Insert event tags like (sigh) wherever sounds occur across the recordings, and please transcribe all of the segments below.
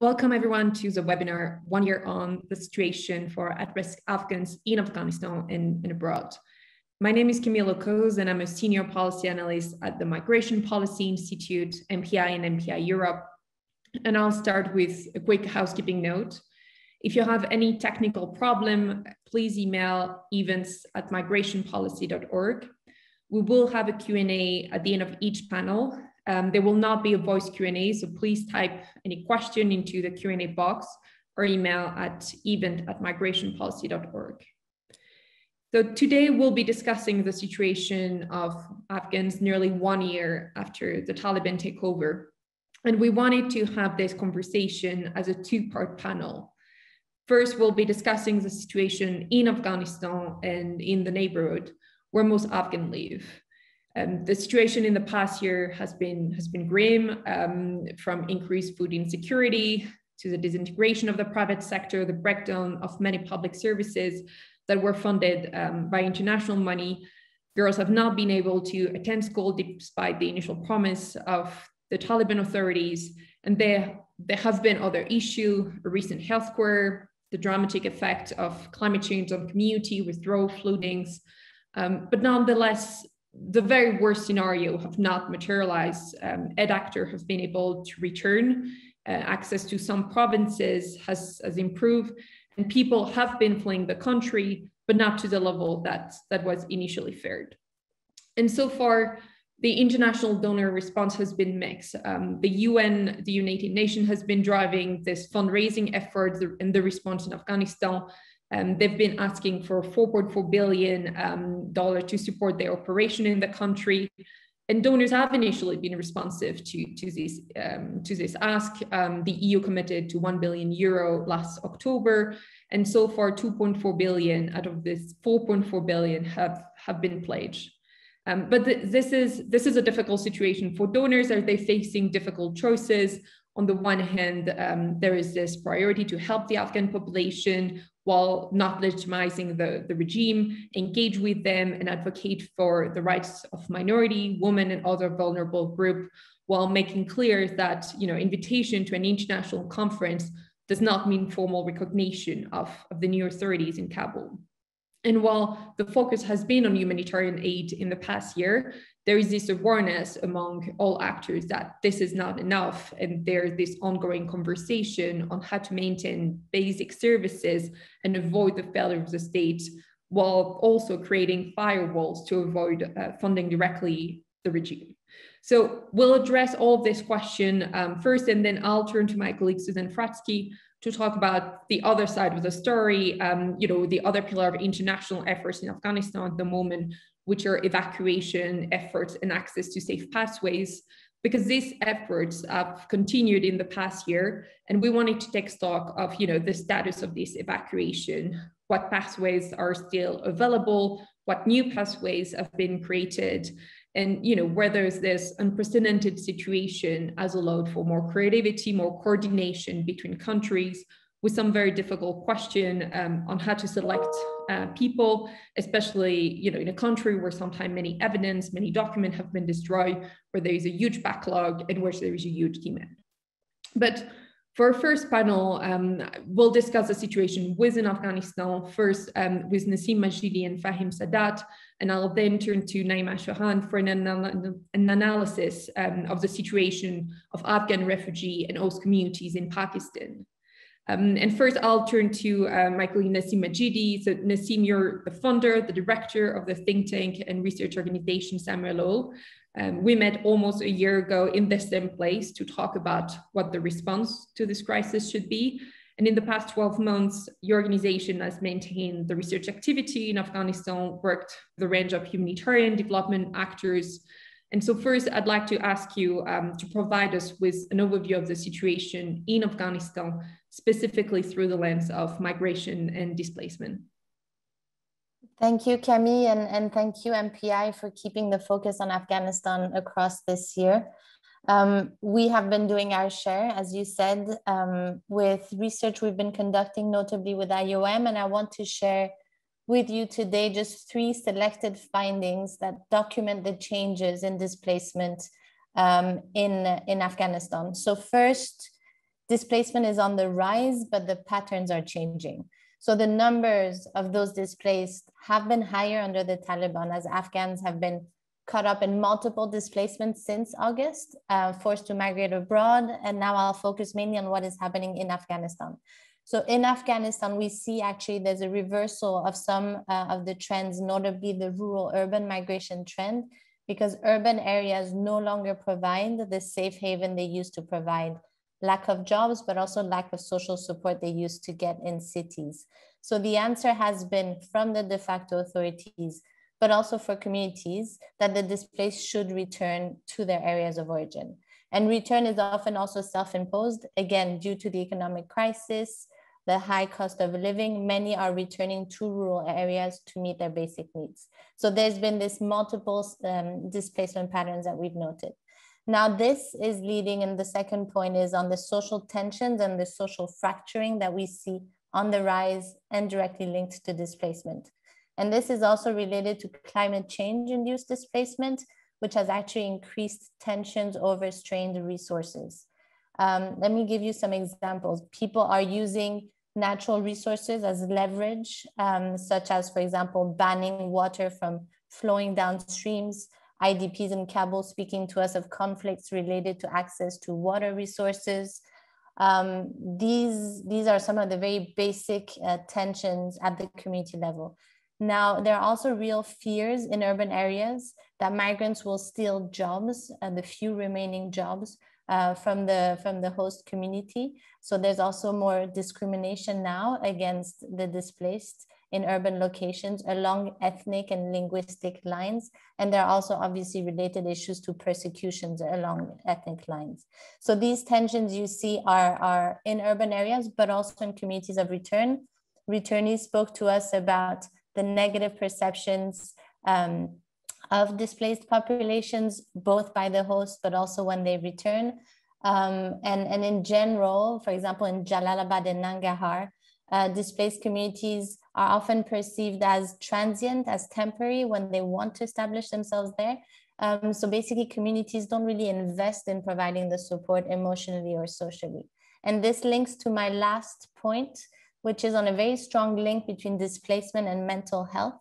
Welcome everyone to the webinar, one year on the situation for at-risk Afghans in Afghanistan and, and abroad. My name is Camille Coz and I'm a senior policy analyst at the Migration Policy Institute, MPI and MPI Europe. And I'll start with a quick housekeeping note. If you have any technical problem, please email events at migrationpolicy.org. We will have a Q&A at the end of each panel um, there will not be a voice Q&A, so please type any question into the Q&A box or email at event at migrationpolicy.org. So today we'll be discussing the situation of Afghans nearly one year after the Taliban takeover. And we wanted to have this conversation as a two-part panel. First, we'll be discussing the situation in Afghanistan and in the neighborhood where most Afghans live. Um, the situation in the past year has been has been grim, um, from increased food insecurity to the disintegration of the private sector, the breakdown of many public services that were funded um, by international money. Girls have not been able to attend school despite the initial promise of the Taliban authorities, and there there have been other issues, a recent health care, the dramatic effect of climate change on community with road floodings. Um, but nonetheless, the very worst scenario have not materialized. Um, edactor have been able to return. Uh, access to some provinces has, has improved, and people have been fleeing the country, but not to the level that, that was initially feared. And so far, the international donor response has been mixed. Um, the UN, the United Nations, has been driving this fundraising effort and the response in Afghanistan um, they've been asking for 4.4 billion um, to support their operation in the country, and donors have initially been responsive to to this um, to this ask. Um, the EU committed to 1 billion euro last October, and so far 2.4 billion out of this 4.4 billion have have been pledged. Um, but th this is this is a difficult situation for donors. Are they facing difficult choices? on the one hand, um, there is this priority to help the Afghan population while not legitimizing the, the regime, engage with them and advocate for the rights of minority, women, and other vulnerable group, while making clear that you know invitation to an international conference does not mean formal recognition of, of the new authorities in Kabul. And while the focus has been on humanitarian aid in the past year, there is this awareness among all actors that this is not enough. And there's this ongoing conversation on how to maintain basic services and avoid the failure of the state while also creating firewalls to avoid uh, funding directly the regime. So we'll address all of this question um, first, and then I'll turn to my colleague Susan Fratzke to talk about the other side of the story, um, you know, the other pillar of international efforts in Afghanistan at the moment, which are evacuation efforts and access to safe pathways, because these efforts have continued in the past year. And we wanted to take stock of, you know, the status of this evacuation, what pathways are still available, what new pathways have been created, and you know whether this unprecedented situation has allowed for more creativity more coordination between countries with some very difficult question um, on how to select uh, people, especially you know in a country where sometimes many evidence, many documents have been destroyed, where there is a huge backlog and where there is a huge demand. But for our first panel, um, we'll discuss the situation within Afghanistan, first um, with Nassim Majidi and Fahim Sadat, and I'll then turn to Naima Shahan for an, an analysis um, of the situation of Afghan refugee and host communities in Pakistan. Um, and first, I'll turn to uh, colleague Nassim Majidi. So Nassim, you're the founder, the director of the think tank and research organization Samuel Hall, um, we met almost a year ago in the same place to talk about what the response to this crisis should be. And in the past 12 months, your organization has maintained the research activity in Afghanistan, worked with the range of humanitarian development actors. And so first, I'd like to ask you um, to provide us with an overview of the situation in Afghanistan, specifically through the lens of migration and displacement. Thank you, Camille, and, and thank you, MPI, for keeping the focus on Afghanistan across this year. Um, we have been doing our share, as you said, um, with research we've been conducting, notably with IOM, and I want to share with you today just three selected findings that document the changes in displacement um, in, in Afghanistan. So first, displacement is on the rise, but the patterns are changing. So the numbers of those displaced have been higher under the Taliban as Afghans have been caught up in multiple displacements since August, uh, forced to migrate abroad. And now I'll focus mainly on what is happening in Afghanistan. So in Afghanistan, we see actually there's a reversal of some uh, of the trends, notably the rural urban migration trend, because urban areas no longer provide the safe haven they used to provide lack of jobs, but also lack of social support they used to get in cities. So the answer has been from the de facto authorities, but also for communities that the displaced should return to their areas of origin. And return is often also self-imposed, again, due to the economic crisis, the high cost of living, many are returning to rural areas to meet their basic needs. So there's been this multiple um, displacement patterns that we've noted. Now, this is leading, and the second point is on the social tensions and the social fracturing that we see on the rise and directly linked to displacement. And this is also related to climate change induced displacement, which has actually increased tensions over strained resources. Um, let me give you some examples. People are using natural resources as leverage, um, such as, for example, banning water from flowing down streams, IDPs in Kabul speaking to us of conflicts related to access to water resources. Um, these, these are some of the very basic uh, tensions at the community level. Now, there are also real fears in urban areas that migrants will steal jobs, uh, the few remaining jobs uh, from, the, from the host community. So there's also more discrimination now against the displaced in urban locations along ethnic and linguistic lines. And there are also obviously related issues to persecutions along ethnic lines. So these tensions you see are, are in urban areas, but also in communities of return. Returnees spoke to us about the negative perceptions um, of displaced populations, both by the host, but also when they return. Um, and, and in general, for example, in Jalalabad and Nangarhar, uh, displaced communities are often perceived as transient, as temporary when they want to establish themselves there. Um, so basically, communities don't really invest in providing the support emotionally or socially. And this links to my last point, which is on a very strong link between displacement and mental health.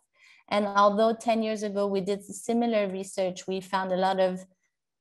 And although 10 years ago we did similar research, we found a lot of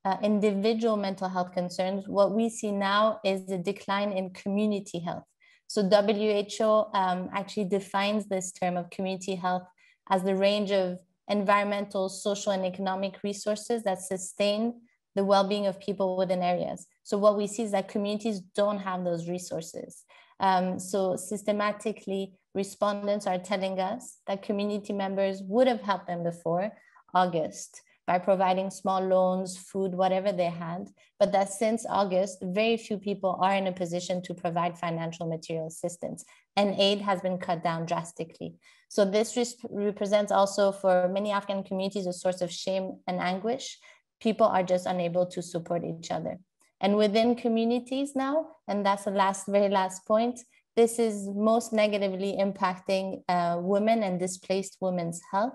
uh, individual mental health concerns. What we see now is the decline in community health. So WHO um, actually defines this term of community health as the range of environmental, social, and economic resources that sustain the well-being of people within areas. So what we see is that communities don't have those resources. Um, so systematically, respondents are telling us that community members would have helped them before August, by providing small loans, food, whatever they had. But that since August, very few people are in a position to provide financial material assistance, and aid has been cut down drastically. So this represents also for many Afghan communities a source of shame and anguish. People are just unable to support each other. And within communities now, and that's the last, very last point, this is most negatively impacting uh, women and displaced women's health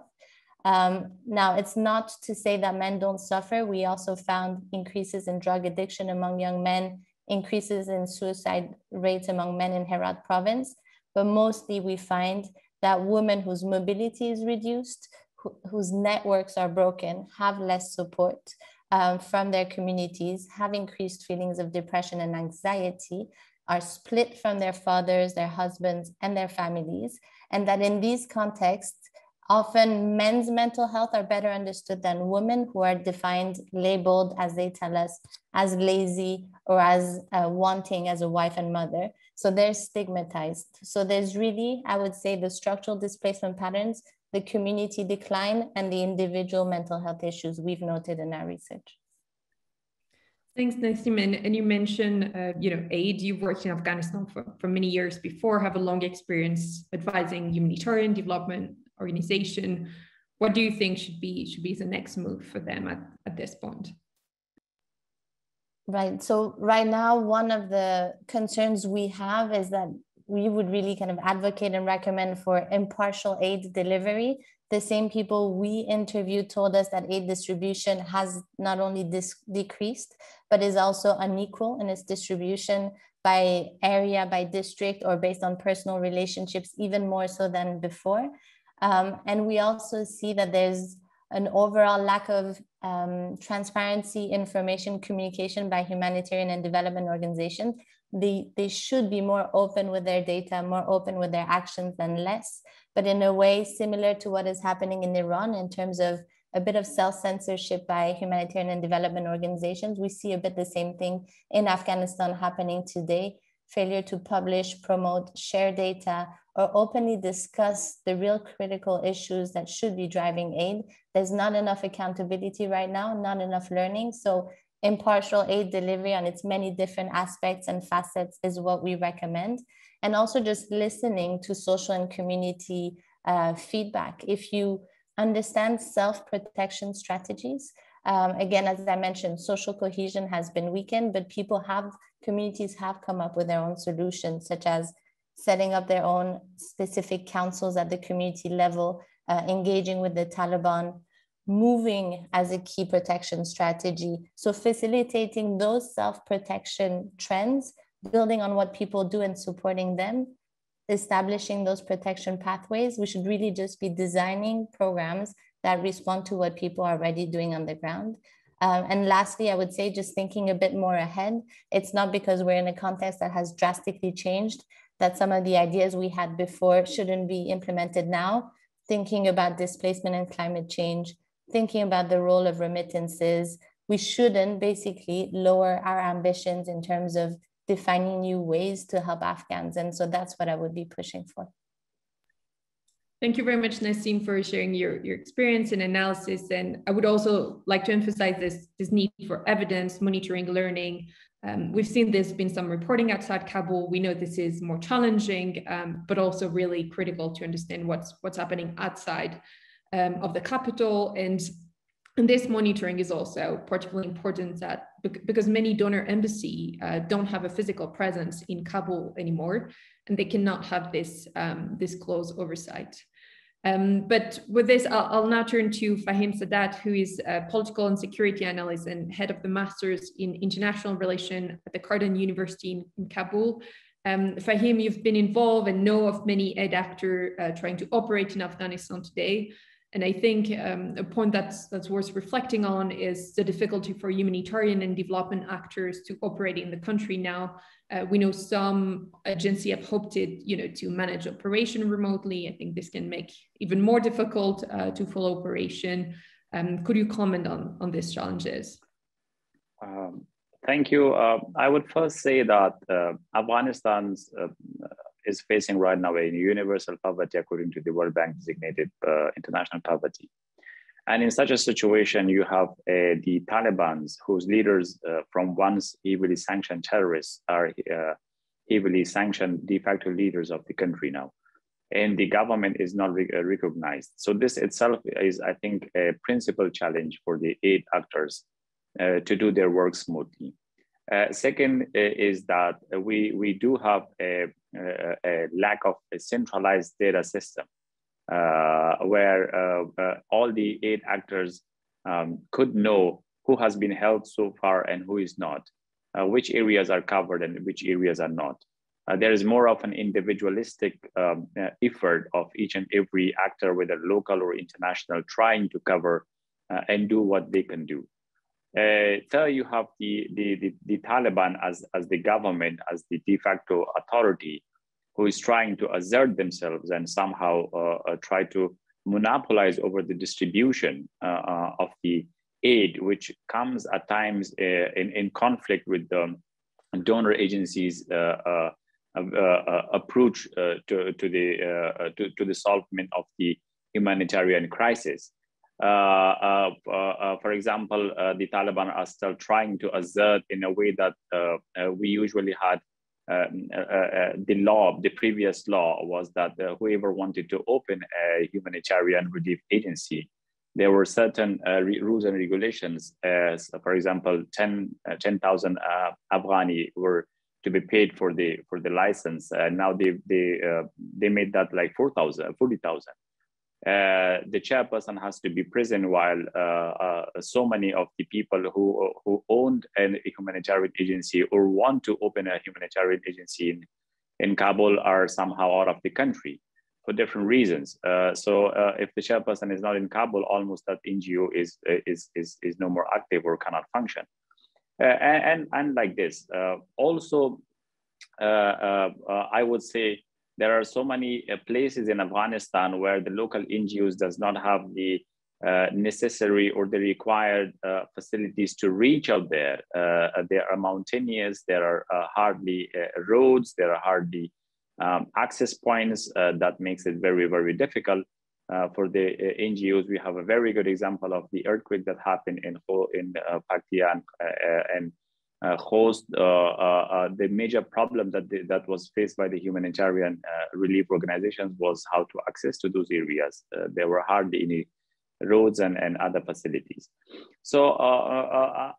um, now, it's not to say that men don't suffer. We also found increases in drug addiction among young men, increases in suicide rates among men in Herat province. But mostly we find that women whose mobility is reduced, whose networks are broken, have less support um, from their communities, have increased feelings of depression and anxiety, are split from their fathers, their husbands, and their families. And that in these contexts, Often men's mental health are better understood than women who are defined, labeled, as they tell us, as lazy or as uh, wanting as a wife and mother. So they're stigmatized. So there's really, I would say, the structural displacement patterns, the community decline, and the individual mental health issues we've noted in our research. Thanks, Nassim. And, and you mentioned, uh, you know, aid. You've worked in Afghanistan for, for many years before, have a long experience advising humanitarian development organization what do you think should be should be the next move for them at, at this point right so right now one of the concerns we have is that we would really kind of advocate and recommend for impartial aid delivery the same people we interviewed told us that aid distribution has not only dis- decreased but is also unequal in its distribution by area, by district, or based on personal relationships, even more so than before. Um, and we also see that there's an overall lack of um, transparency, information, communication by humanitarian and development organizations. They, they should be more open with their data, more open with their actions than less, but in a way similar to what is happening in Iran in terms of a bit of self-censorship by humanitarian and development organizations. We see a bit the same thing in Afghanistan happening today, failure to publish, promote, share data, or openly discuss the real critical issues that should be driving aid. There's not enough accountability right now, not enough learning. So impartial aid delivery on its many different aspects and facets is what we recommend. And also just listening to social and community uh, feedback. If you understand self-protection strategies. Um, again, as I mentioned, social cohesion has been weakened, but people have, communities have come up with their own solutions, such as setting up their own specific councils at the community level, uh, engaging with the Taliban, moving as a key protection strategy. So facilitating those self-protection trends, building on what people do and supporting them establishing those protection pathways, we should really just be designing programs that respond to what people are already doing on the ground. Um, and lastly, I would say just thinking a bit more ahead. It's not because we're in a context that has drastically changed that some of the ideas we had before shouldn't be implemented now. Thinking about displacement and climate change, thinking about the role of remittances, we shouldn't basically lower our ambitions in terms of defining new ways to help Afghans. And so that's what I would be pushing for. Thank you very much, Nassim, for sharing your, your experience and analysis. And I would also like to emphasize this, this need for evidence, monitoring, learning. Um, we've seen there's been some reporting outside Kabul. We know this is more challenging, um, but also really critical to understand what's, what's happening outside um, of the capital. And and this monitoring is also particularly important that because many donor embassy uh, don't have a physical presence in Kabul anymore, and they cannot have this, um, this close oversight. Um, but with this, I'll, I'll, now turn to Fahim Sadat, who is a political and security analyst and head of the Masters in International Relation at the Kardan University in, in Kabul. Um, Fahim, you've been involved and know of many aid actors uh, trying to operate in Afghanistan today. And I think um, a point that's that's worth reflecting on is the difficulty for humanitarian and development actors to operate in the country now. Uh, we know some agencies have opted, you know, to manage operation remotely. I think this can make even more difficult uh, to follow operation. Um, could you comment on on these challenges? Um, thank you. Uh, I would first say that uh, Afghanistan's uh, is facing right now a universal poverty according to the World Bank designated uh, international poverty. And in such a situation, you have uh, the Taliban's, whose leaders uh, from once heavily sanctioned terrorists are uh, heavily sanctioned de facto leaders of the country now. And the government is not re uh, recognized. So this itself is, I think, a principal challenge for the aid actors uh, to do their work smoothly. Uh, second is that we, we do have a a lack of a centralized data system uh, where uh, uh, all the aid actors um, could know who has been helped so far and who is not, which areas are covered and which areas are not. Uh, there is more of an individualistic um, uh, effort of each and every actor, whether local or international, trying to cover uh, and do what they can do. Third, you have the, the, the, the, Taliban as, as the government, as the de facto authority, who is trying to assert themselves and somehow uh, uh, try to monopolize over the distribution uh, uh, of the aid, which comes at times uh, in, in conflict with the donor agencies' approach to, to, the, to, to the solvement of the humanitarian crisis. Uh, uh, uh, for example, the Taliban are still trying to assert in a way that we usually had um, uh, uh, the law, the previous law was that uh, whoever wanted to open a humanitarian relief agency, there were certain rules and regulations. As for example, 10,000 10, uh, Afghani were to be paid for the for the license. And now they they they made that like 4,000, 40,000. Uh, the chairperson has to be present while uh, uh, so many of the people who, who owned an, a humanitarian agency or want to open a humanitarian agency in, in Kabul are somehow out of the country for different reasons. Uh, so uh, if the chairperson is not in Kabul, almost that NGO is, is, is, is no more active or cannot function. Uh, and, and, and, like this, also, I would say there are so many uh, places in Afghanistan where the local NGOs does not have the uh, necessary or the required uh, facilities to reach out there. Uh, there are mountainous, there are uh, hardly uh, roads, there are hardly um, access points that makes it very, very difficult. for the NGOs, we have a very good example of the earthquake that happened in, in Paktia and, and uh, Khost uh, uh, uh, the major problem that the, that was faced by the humanitarian uh, relief organizations was how to access to those areas. Uh, there were hardly any roads and, and other facilities. So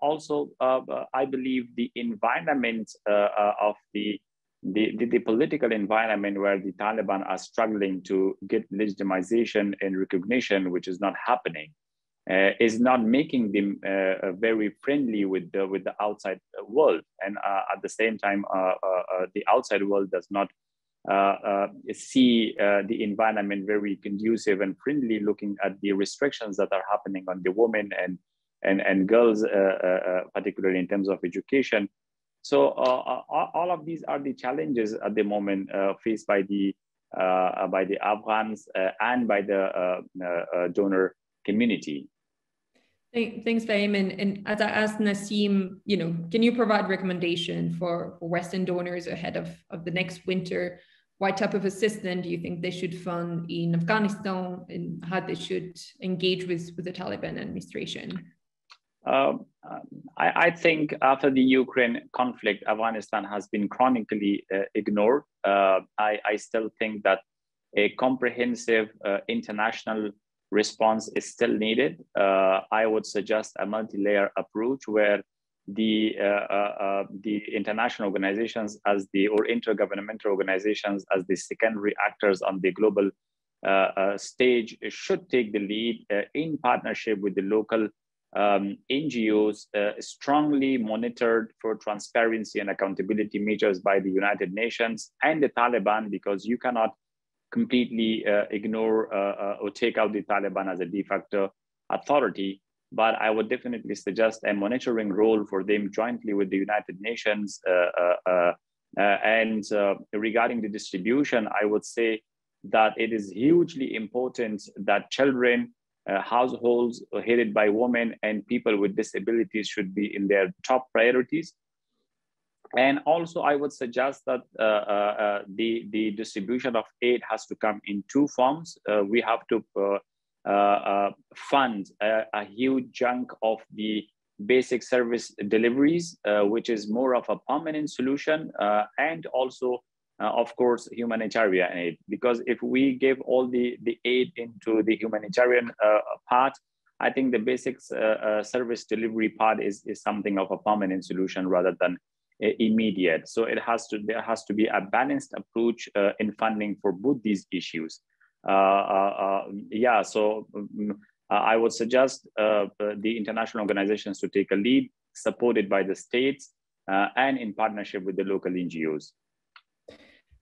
also, I believe the environment of the the, the, the, political environment where the Taliban are struggling to get legitimization and recognition, which is not happening, uh, is not making them uh, uh, very friendly with the with the outside world, and uh, at the same time, uh, uh, the outside world does not see the environment very conducive and friendly, looking at the restrictions that are happening on the women and and and girls, particularly in terms of education. So uh, all of these are the challenges at the moment uh, faced by the uh, by the Afghans and by the donor community. Thanks, Fahim. And, and as I asked Nassim, you know, can you provide recommendation for, for Western donors ahead of, of the next winter? What type of assistance do you think they should fund in Afghanistan and how they should engage with, with the Taliban administration? Um, I, I, think after the Ukraine conflict, Afghanistan has been chronically uh, ignored. Uh, I, I, still think that a comprehensive uh, international response is still needed. Uh, I would suggest a multi-layer approach where the uh, uh, uh, the international organizations as the or intergovernmental organizations as the secondary actors on the global uh, uh, stage should take the lead in partnership with the local um, NGOs, strongly monitored for transparency and accountability measures by the United Nations and the Taliban, because you cannot completely uh, ignore uh, uh, or take out the Taliban as a de facto authority. But I would definitely suggest a monitoring role for them jointly with the United Nations. and regarding the distribution, I would say that it is hugely important that children, uh, households headed by women and people with disabilities should be in their top priorities and also, I would suggest that uh, uh, uh, the, the distribution of aid has to come in two forms. Uh, we have to uh, uh, fund a, a, huge chunk of the basic service deliveries, which is more of a permanent solution, and also, of course, humanitarian aid. Because if we give all the, the aid into the humanitarian part, I think the basic service delivery part is, is something of a permanent solution rather than immediate. So it has to there has to be a balanced approach uh, in funding for both these issues. Uh, uh, yeah, so um, I would suggest the international organizations to take a lead, supported by the states and in partnership with the local NGOs.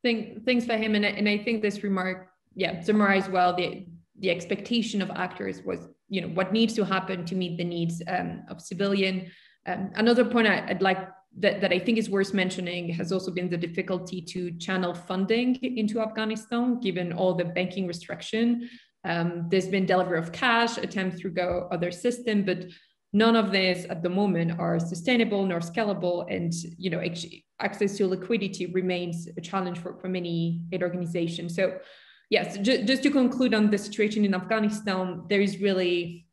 Thank, thanks, Fahim. And, and I think this remark, yeah, summarized well the the expectation of actors was, you know, what needs to happen to meet the needs um, of civilian. Um, another point I, would like that, that I think is worth mentioning has also been the difficulty to channel funding into Afghanistan, given all the banking restriction. Um, there's been delivery of cash, attempts to go other system, but none of this at the moment are sustainable nor scalable. And you know, access to liquidity remains a challenge for, for many aid organizations. So yes, just, just to conclude on the situation in Afghanistan, there is really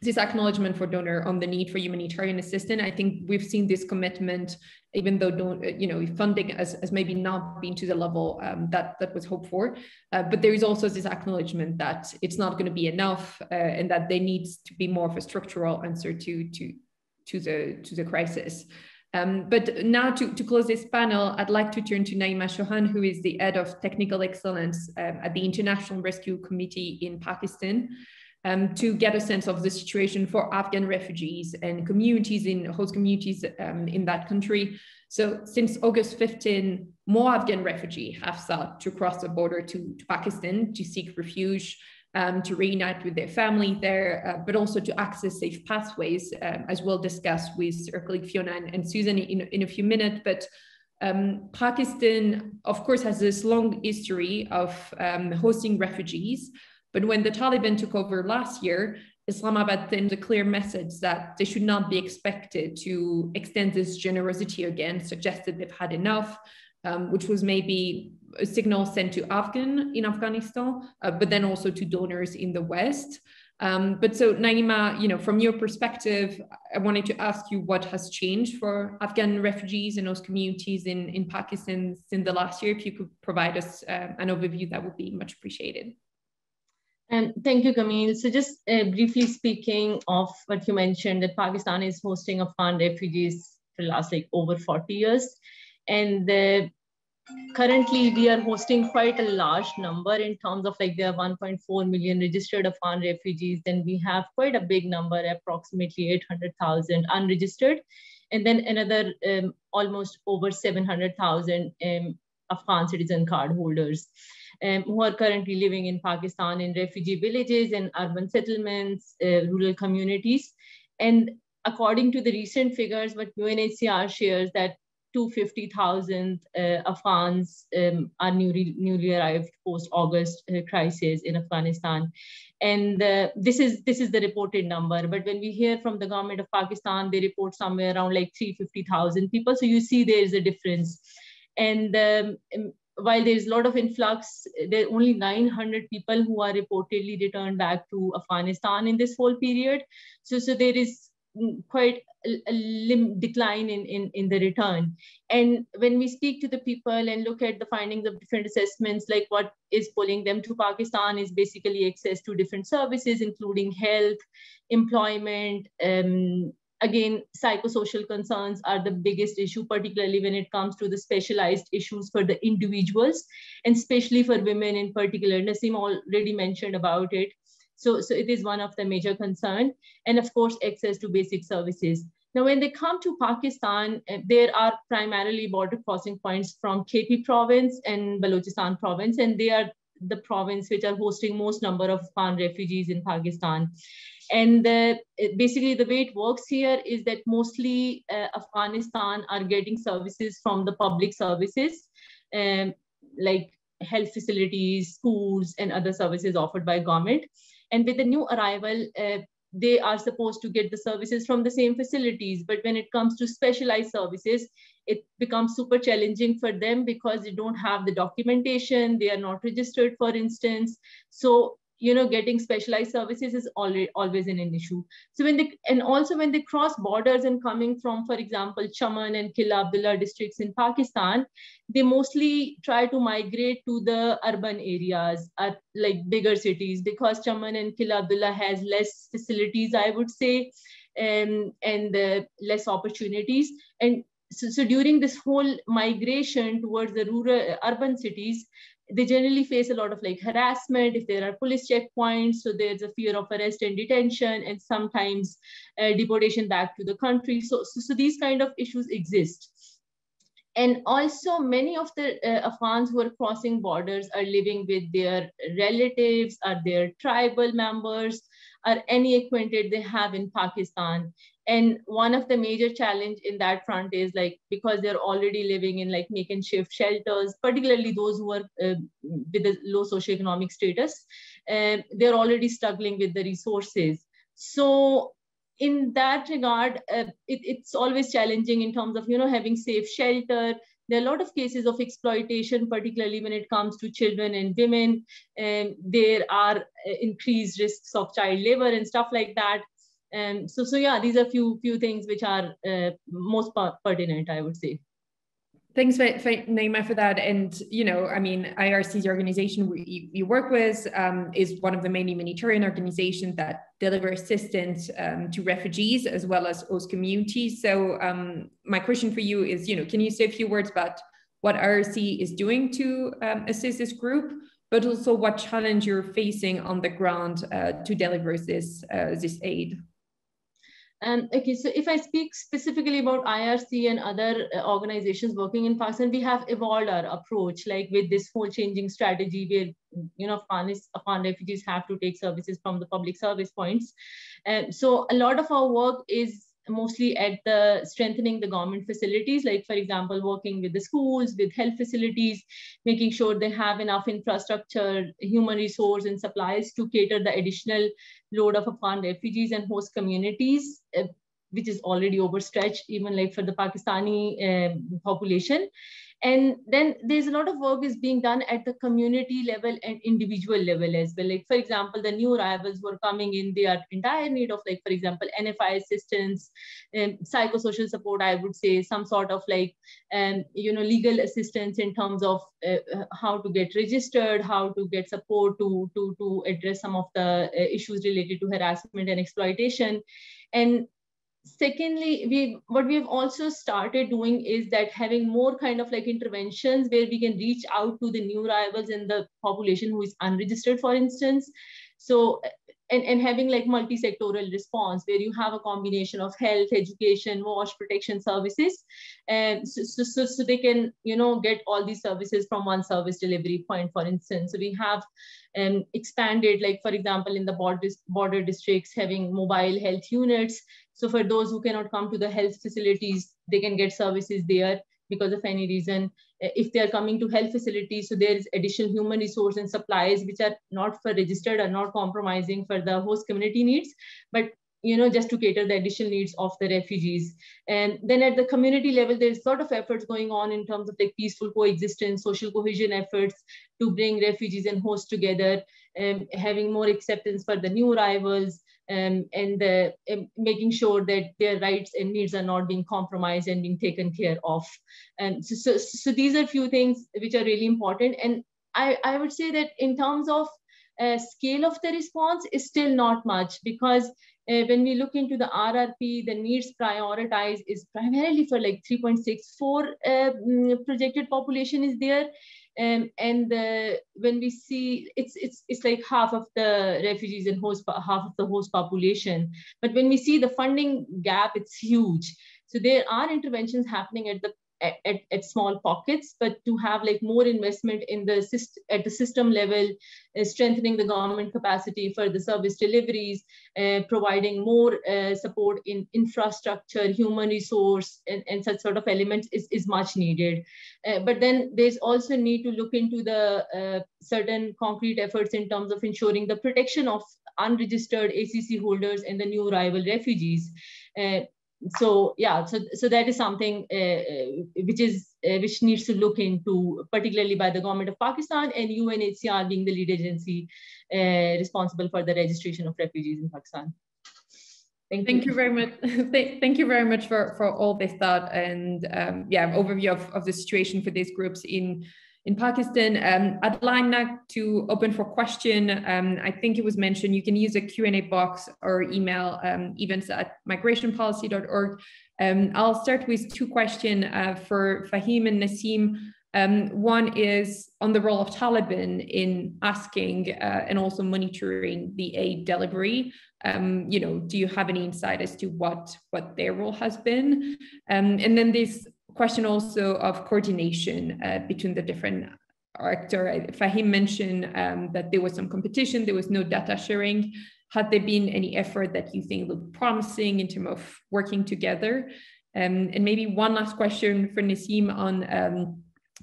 this acknowledgement for donor on the need for humanitarian assistance. I think we've seen this commitment, even though don't, you know funding has, has maybe not been to the level um, that that was hoped for. Uh, but there is also this acknowledgement that it's not going to be enough, uh, and that there needs to be more of a structural answer to to to the to the crisis. Um, but now to, to close this panel, I'd like to turn to Naima Shohan, who is the head of technical excellence um, at the International Rescue Committee in Pakistan, um, to get a sense of the situation for Afghan refugees and communities in host communities um, in that country. So since August 15, more Afghan refugees have sought to cross the border to, to Pakistan to seek refuge um, to reunite with their family there, uh, but also to access safe pathways, um, as we'll discuss with our colleague Fiona and, and Susan in, in a few minutes. But um, Pakistan, of course, has this long history of um, hosting refugees. But when the Taliban took over last year, Islamabad sent a clear message that they should not be expected to extend this generosity again, suggested they've had enough, um, which was maybe a signal sent to Afghan in Afghanistan, uh, but then also to donors in the West. Um, but so Naima, you know, from your perspective, I wanted to ask you what has changed for Afghan refugees and those communities in, in Pakistan since the last year. If you could provide us uh, an overview, that would be much appreciated. And thank you, Camille. So just uh, briefly speaking of what you mentioned, that Pakistan is hosting Afghan refugees for the last like over 40 years. And the currently we are hosting quite a large number in terms of like there are 1.4 million registered Afghan refugees. Then we have quite a big number, approximately 800,000 unregistered. And then another um, almost over 700,000 um, Afghan citizen card holders um, who are currently living in Pakistan in refugee villages and urban settlements, uh, rural communities. And according to the recent figures, what UNHCR shares that 250,000 uh, Afghans um, are newly, newly arrived post-August uh, crisis in Afghanistan. And uh, this, is, this is the reported number. But when we hear from the government of Pakistan, they report somewhere around like 350,000 people. So you see there is a difference. And um, um while there's a lot of influx, there are only 900 people who are reportedly returned back to Afghanistan in this whole period. So, so there is quite a, a decline in, in, in the return. And when we speak to the people and look at the findings of different assessments, like what is pulling them to Pakistan is basically access to different services, including health, employment, um, again, psychosocial concerns are the biggest issue, particularly when it comes to the specialized issues for the individuals, and especially for women in particular. Nassim already mentioned about it. So, so it is one of the major concern. And of course, access to basic services. Now, when they come to Pakistan, eh, there are primarily border crossing points from KP province and Balochistan province, and they are the province which are hosting most number of Afghan refugees in Pakistan. And the, basically the way it works here is that mostly uh, Afghanistan are getting services from the public services, um, like health facilities, schools, and other services offered by government. And with the new arrival, uh, they are supposed to get the services from the same facilities. But when it comes to specialized services, it becomes super challenging for them because they don't have the documentation, they are not registered, for instance. So you know getting specialized services is already always an issue. So when they and also when they cross borders and coming from for example chaman and killa abdullah districts in pakistan they mostly try to migrate to the urban areas at like bigger cities because chaman and killa abdullah has less facilities i would say and and uh, less opportunities. And so, so during this whole migration towards the rural urban cities they generally face a lot of like harassment if there are police checkpoints so there's a fear of arrest and detention and sometimes uh, deportation back to the country. So, so, so these kind of issues exist. And also many of the uh, Afghans who are crossing borders are living with their relatives are their tribal members or any acquainted they have in Pakistan and one of the major challenge in that front is like because they're already living in like make and shift shelters particularly those who are uh, with a low socioeconomic status uh, they're already struggling with the resources. So in that regard uh, it, it's always challenging in terms of you know having safe shelter. There are a lot of cases of exploitation particularly when it comes to children and women and there are uh, increased risks of child labor and stuff like that and so so yeah these are few few things which are uh, most pertinent i would say thanks, Naima, for that. And, you know, I mean, IRC, the organization we, we work with, um, is one of the main humanitarian organizations that deliver assistance um, to refugees as well as host communities. So um, my question for you is, you know, can you say a few words about what IRC is doing to um, assist this group, but also what challenge you're facing on the ground uh, to deliver this, uh, this aid? Um, okay, so if I speak specifically about IRC and other uh, organizations working in Pakistan, we have evolved our approach, like with this whole changing strategy where, you know, Afghan, Afghan refugees have to take services from the public service points. And so a lot of our work is mostly at the strengthening the government facilities, like for example, working with the schools, with health facilities, making sure they have enough infrastructure, human resource and supplies to cater the additional load of Afghan refugees and host communities, uh, which is already overstretched, even like for the Pakistani uh, population. And then there's a lot of work is being done at the community level and individual level as well. Like, for example, the new arrivals were coming in, they are in dire need of, like, for example, NFI assistance, and psychosocial support, I would say, some sort of like, um, you know, legal assistance in terms of uh, how to get registered, how to get support to, to, to address some of the uh, issues related to harassment and exploitation. And secondly we what we have also started doing is that having more kind of like interventions where we can reach out to the new arrivals in the population who is unregistered for instance. So and, and having like multi-sectoral response where you have a combination of health education wash protection services and so, so, so, they can you know get all these services from one service delivery point for instance. So we have um, expanded like for example in the border, border districts having mobile health units. So for those who cannot come to the health facilities, they can get services there because of any reason. Uh, if they are coming to health facilities, so there is additional human resource and supplies which are not for registered or not compromising for the host community needs, but you know, just to cater the additional needs of the refugees. And then at the community level, there's sort of efforts going on in terms of like peaceful coexistence, social cohesion efforts to bring refugees and hosts together, and having more acceptance for the new arrivals, um, and the, um, making sure that their rights and needs are not being compromised and being taken care of. And so, so, so these are few things which are really important. And I, I would say that in terms of uh, scale of the response is still not much because uh, when we look into the RRP, the needs prioritized is primarily for like 3.64 uh, mm, projected population is there. Um, and when we see it's it's it's like half of the refugees and host half of the host population. But when we see the funding gap it's huge. So there are interventions happening at the at, at, small pockets, but to have like more investment in the system at the system level, uh, strengthening the government capacity for the service deliveries, uh, providing more uh, support in infrastructure, human resource, and, and such sort of elements is, is much needed. Uh, but then there's also need to look into the uh, certain concrete efforts in terms of ensuring the protection of unregistered ACC holders and the new arrival refugees. So yeah so so that is something uh, uh, which is uh, which needs to look into particularly by the government of pakistan and unhcr being the lead agency uh, responsible for the registration of refugees in pakistan Thank, thank you. you. very much. (laughs) thank you very much for, for all this thought and um, yeah, overview of, of the situation for these groups in in Pakistan. Um, I'd like now to open for question. Um, I think it was mentioned you can use a Q&A box or email um, events at migrationpolicy.org. Um, I'll start with two questions uh, for Fahim and Nassim. Um, one is on the role of Taliban in asking uh, and also monitoring the aid delivery. Um, you know, do you have any insight as to what what their role has been? And then this question also of coordination uh, between the different actor. Fahim mentioned um, that there was some competition, there was no data sharing. Had there been any effort that you think looked promising in terms of working together? Um, and maybe one last question for Nassim on um,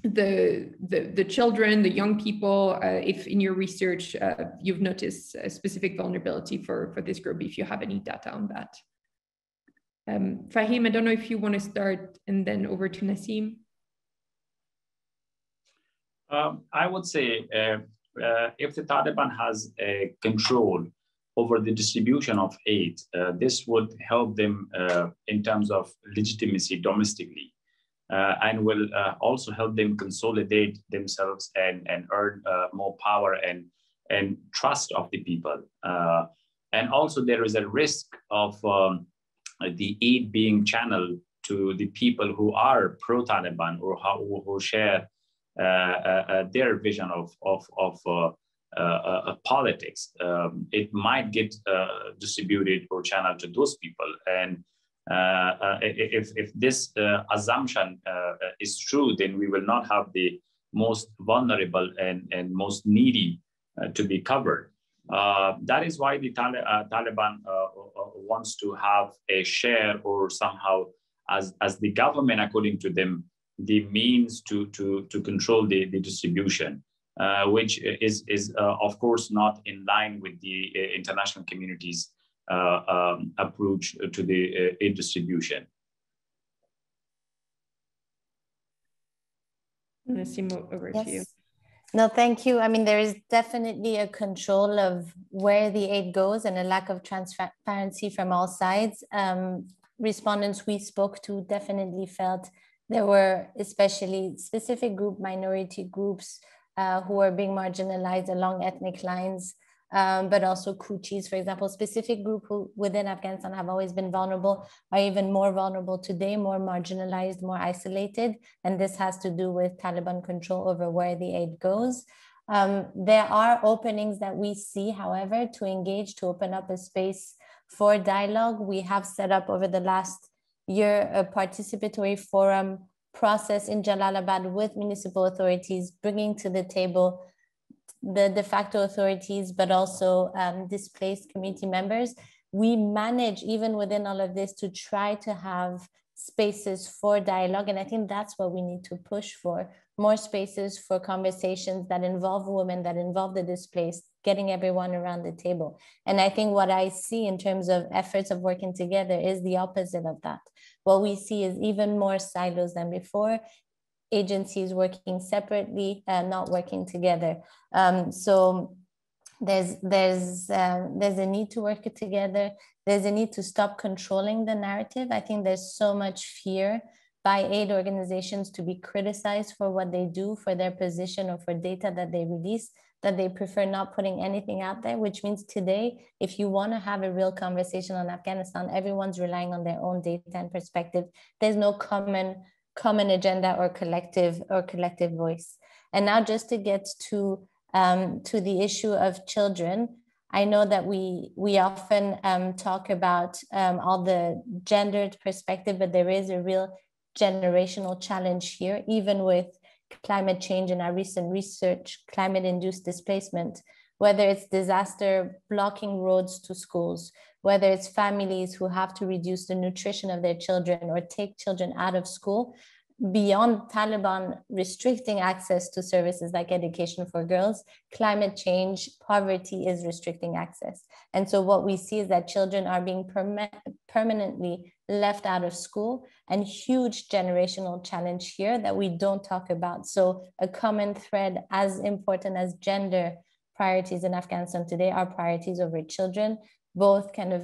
the, the, the children, the young people. Uh, if in your research uh, you've noticed a specific vulnerability for for this group, if you have any data on that. Um, Fahim, I don't know if you want to start and then over to Nassim. Um, I would say uh, uh, if the Taliban has a control over the distribution of aid, uh, this would help them uh, in terms of legitimacy domestically. uh, and will also help them consolidate themselves and, and earn more power and, and trust of the people. and also there is a risk of um, the aid being channeled to the people who are pro-Taliban or who, who share uh, uh, their vision of, of, of uh, politics. Um, it might get distributed or channeled to those people. And uh, uh, if, if this uh, assumption is true, then we will not have the most vulnerable and, and most needy to be covered. That is why the Taliban wants to have a share or somehow as, as the government, according to them, the means to, to, to control the, the distribution. Uh, which is, is uh, of course not in line with the uh, international community's uh, um, approach to the uh, aid distribution. Nassim, over yes. to you. No, thank you. I mean, there is definitely a control of where the aid goes and a lack of transparency from all sides. Um, respondents we spoke to definitely felt there were especially specific group minority groups uh, who are being marginalized along ethnic lines um, but also Kuchis, for example, specific group who within Afghanistan have always been vulnerable are even more vulnerable today, more marginalized, more isolated. And this has to do with Taliban control over where the aid goes. Um, there are openings that we see, however, to engage, to open up a space for dialogue. We have set up over the last year a participatory forum process in Jalalabad with municipal authorities, bringing to the table the de facto authorities, but also um, displaced community members. We manage, even within all of this, to try to have spaces for dialogue. And I think that's what we need to push for more spaces for conversations that involve women, that involve the displaced, getting everyone around the table. And I think what I see in terms of efforts of working together is the opposite of that. What we see is even more silos than before, agencies working separately and not working together. Um, so there's there's uh, there's a need to work together. There's a need to stop controlling the narrative. I think there's so much fear by aid organizations to be criticized for what they do, for their position, or for data that they release that they prefer not putting anything out there, which means today, if you want to have a real conversation on Afghanistan, everyone's relying on their own data and perspective. There's no common common agenda or collective or collective voice. And now just to get to um, to the issue of children, I know that we we often um, talk about um, all the gendered perspective, but there is a real generational challenge here, even with climate change and our recent research, climate-induced displacement, whether it's disaster blocking roads to schools, whether it's families who have to reduce the nutrition of their children or take children out of school, beyond Taliban restricting access to services like education for girls, climate change, poverty is restricting access. And so what we see is that children are being perma permanently left out of school and huge generational challenge here that we don't talk about. So a common thread as important as gender priorities in Afghanistan today are priorities over children both kind of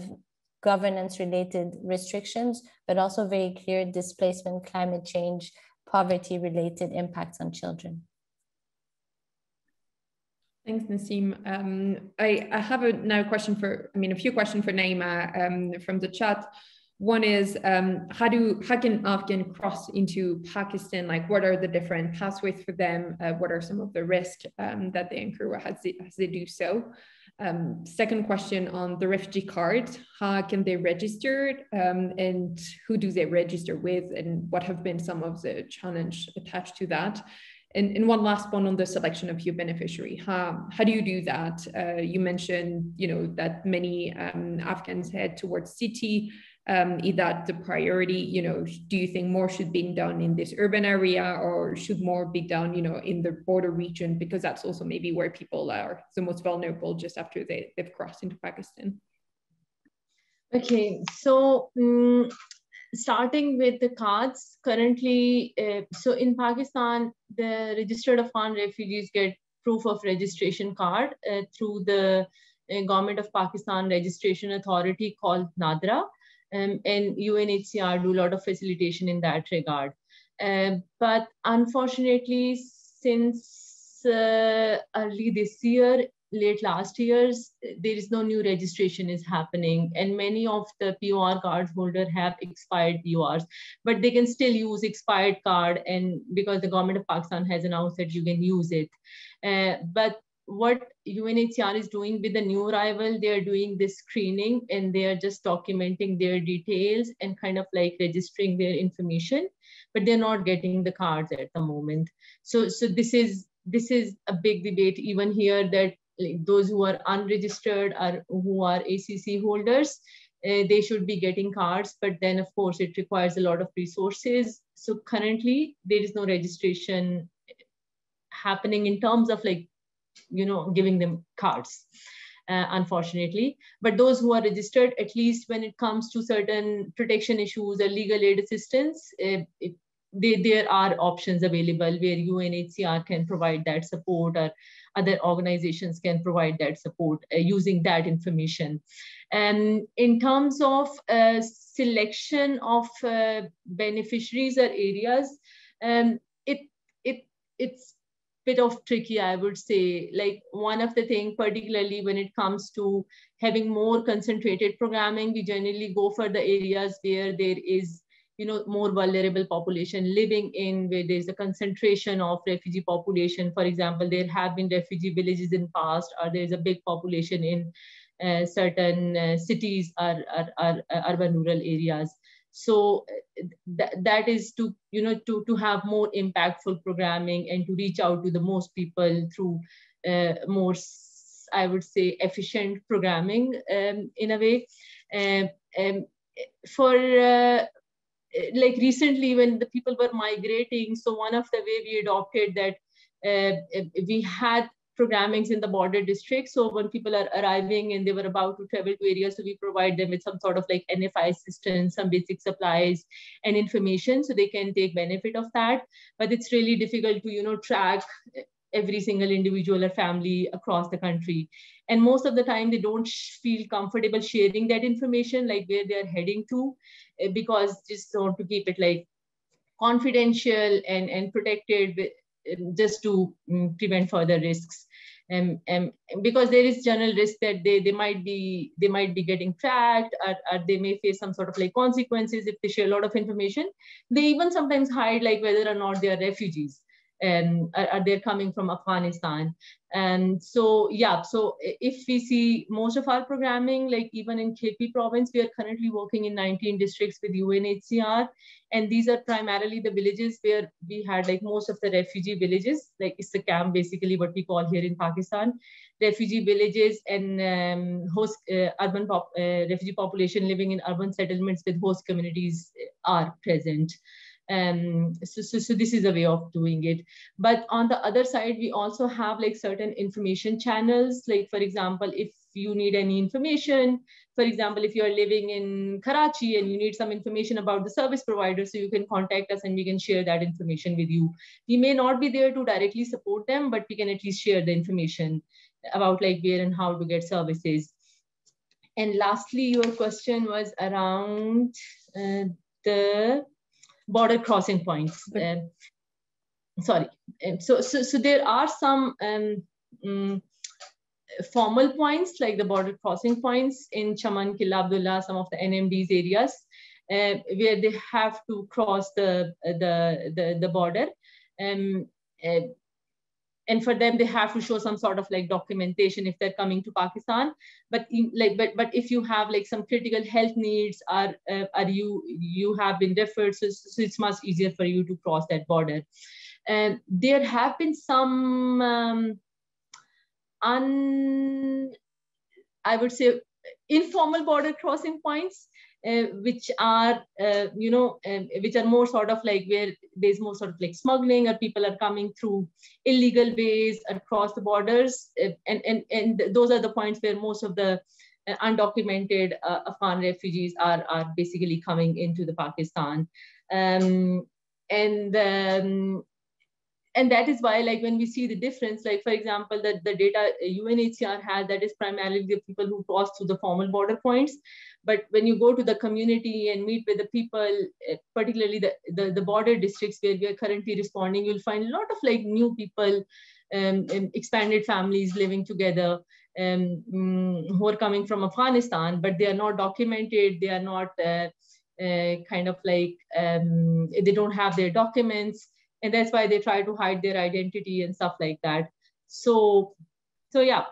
governance related restrictions, but also very clear displacement, climate change, poverty related impacts on children. Thanks, Nassim. Um, I, I, have a now a question for, I mean, a few questions for Naima um, from the chat. One is um, how do how can Afghan cross into Pakistan? Like, what are the different pathways for them? Uh, what are some of the risks um, that they incur as they, as they do so? Um, second question on the refugee card, how can they register um, and who do they register with and what have been some of the challenge attached to that? And, and one last one on the selection of your beneficiary. How, how do you do that? Uh, you mentioned, you know, that many um, Afghans head towards city um, is that the priority? You know do you think more should be done in this urban area or should more be done you know in the border region? Because that's also maybe where people are the most vulnerable just after they, they've crossed into pakistan. Okay so um, starting with the cards currently uh, so in pakistan the registered afghan refugees get proof of registration card uh, through the uh, government of pakistan registration authority called nadra um, and UNHCR do a lot of facilitation in that regard. Uh, but unfortunately, since uh, early this year, late last years, there is no new registration is happening. And many of the POR card holder have expired PORs, but they can still use expired card. And because the government of Pakistan has announced that you can use it. Uh, but what UNHCR is doing with the new arrival, they are doing this screening and they are just documenting their details and kind of like registering their information, but they're not getting the cards at the moment. So, so this is this is a big debate even here that like those who are unregistered or who are ACC holders, uh, they should be getting cards, but then of course it requires a lot of resources. So currently there is no registration happening in terms of like, you know, giving them cards. Uh, unfortunately. But those who are registered, at least when it comes to certain protection issues or legal aid assistance, uh, it, they, there are options available where UNHCR can provide that support or other organizations can provide that support uh, using that information. And in terms of uh, selection of beneficiaries or areas, um, it, it, it's bit of tricky, I would say. Like one of the thing, particularly when it comes to having more concentrated programming, we generally go for the areas where there is you know, more vulnerable population living in where there's a concentration of refugee population. For example, there have been refugee villages in past, or there's a big population in uh, certain uh, cities or, or, or, uh, urban rural areas. So uh, th that is to, you know, to, to have more impactful programming and to reach out to the most people through uh, more, I would say, efficient programming um, in a way. Um, um, for uh, like recently when the people were migrating, so one of the way we adopted that uh, we had programmings in the border district. So when people are arriving and they were about to travel to areas, so we provide them with some sort of like NFI assistance, some basic supplies and information so they can take benefit of that. But it's really difficult to, you know, track every single individual or family across the country. And most of the time they don't feel comfortable sharing that information, like where they're heading to. Eh, because just want to keep it like confidential and, and protected just to mm, prevent further risks. Um, um, because there is general risk that they, they might be they might be getting tracked or, or they may face some sort of like consequences if they share a lot of information. They even sometimes hide like whether or not they are refugees and are, are they coming from Afghanistan? And so, yeah, so if we see most of our programming, like even in KP province, we are currently working in 19 districts with UNHCR. And these are primarily the villages where we had like most of the refugee villages, like it's a camp, basically what we call here in Pakistan, refugee villages and um, host uh, urban pop, uh, refugee population living in urban settlements with host communities are present. Um, so, so, so this is a way of doing it. But on the other side, we also have like certain information channels. Like for example, if you need any information, for example, if you're living in Karachi and you need some information about the service provider, so you can contact us and we can share that information with you. We may not be there to directly support them, but we can at least share the information about like where and how to get services. And lastly, your question was around uh, the border crossing points. Um, sorry. Um, so, so, so there are some um, um, formal points like the border crossing points in Chaman, Killa Abdullah, some of the NMDs areas, uh, where they have to cross the, the, the, the border. Um, uh, and for them they have to show some sort of like documentation if they're coming to pakistan. But in, like but but if you have like some critical health needs are uh, are you you have been referred so, so, it's much easier for you to cross that border. And there have been some um, un i would say informal border crossing points uh, which are uh, you know um, which are more sort of like where there's more sort of like smuggling or people are coming through illegal ways across the borders. Uh, and and and those are the points where most of the uh, undocumented uh, Afghan refugees are are basically coming into the Pakistan. Um, and um, and that is why like when we see the difference like for example that the data unhcr has that is primarily the people who cross through the formal border points but when you go to the community and meet with the people eh, particularly the, the, the border districts where we are currently responding you'll find a lot of like new people um, expanded families living together um, mm, who are coming from afghanistan but they are not documented they are not uh, uh, kind of like um, they don't have their documents and that's why they try to hide their identity and stuff like that. So so yeah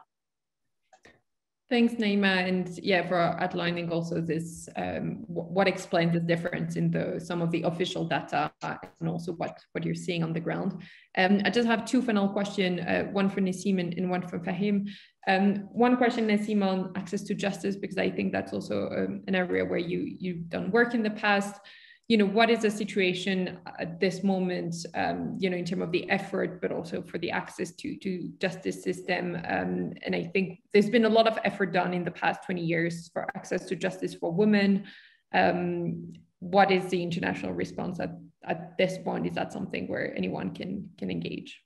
Thanks, Naima, and yeah, for outlining also this um, what explains the difference in the some of the official data and also what what you're seeing on the ground. Um, I just have two final questions, uh, one for Nassim and, and, one for Fahim. Um, one question, Nassim, on access to justice, because I think that's also um, an area where you you've done work in the past you know, what is the situation at this moment, um, you know, in terms of the effort, but also for the access to, to justice system. Um, and I think there's been a lot of effort done in the past 20 years for access to justice for women. Um, what is the international response at, at this point? Is that something where anyone can, can engage?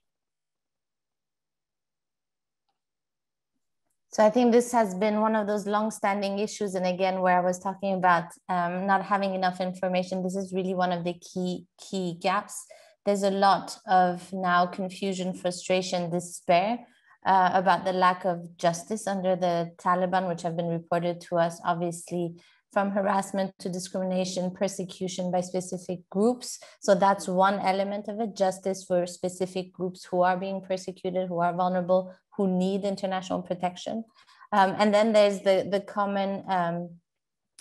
So I think this has been one of those long-standing issues. And again, where I was talking about um, not having enough information, this is really one of the key key gaps. There's a lot of now confusion, frustration, despair uh, about the lack of justice under the Taliban, which have been reported to us, obviously from harassment to discrimination, persecution by specific groups. So that's one element of it, justice for specific groups who are being persecuted, who are vulnerable, who need international protection. Um, and then there's the, the common, um,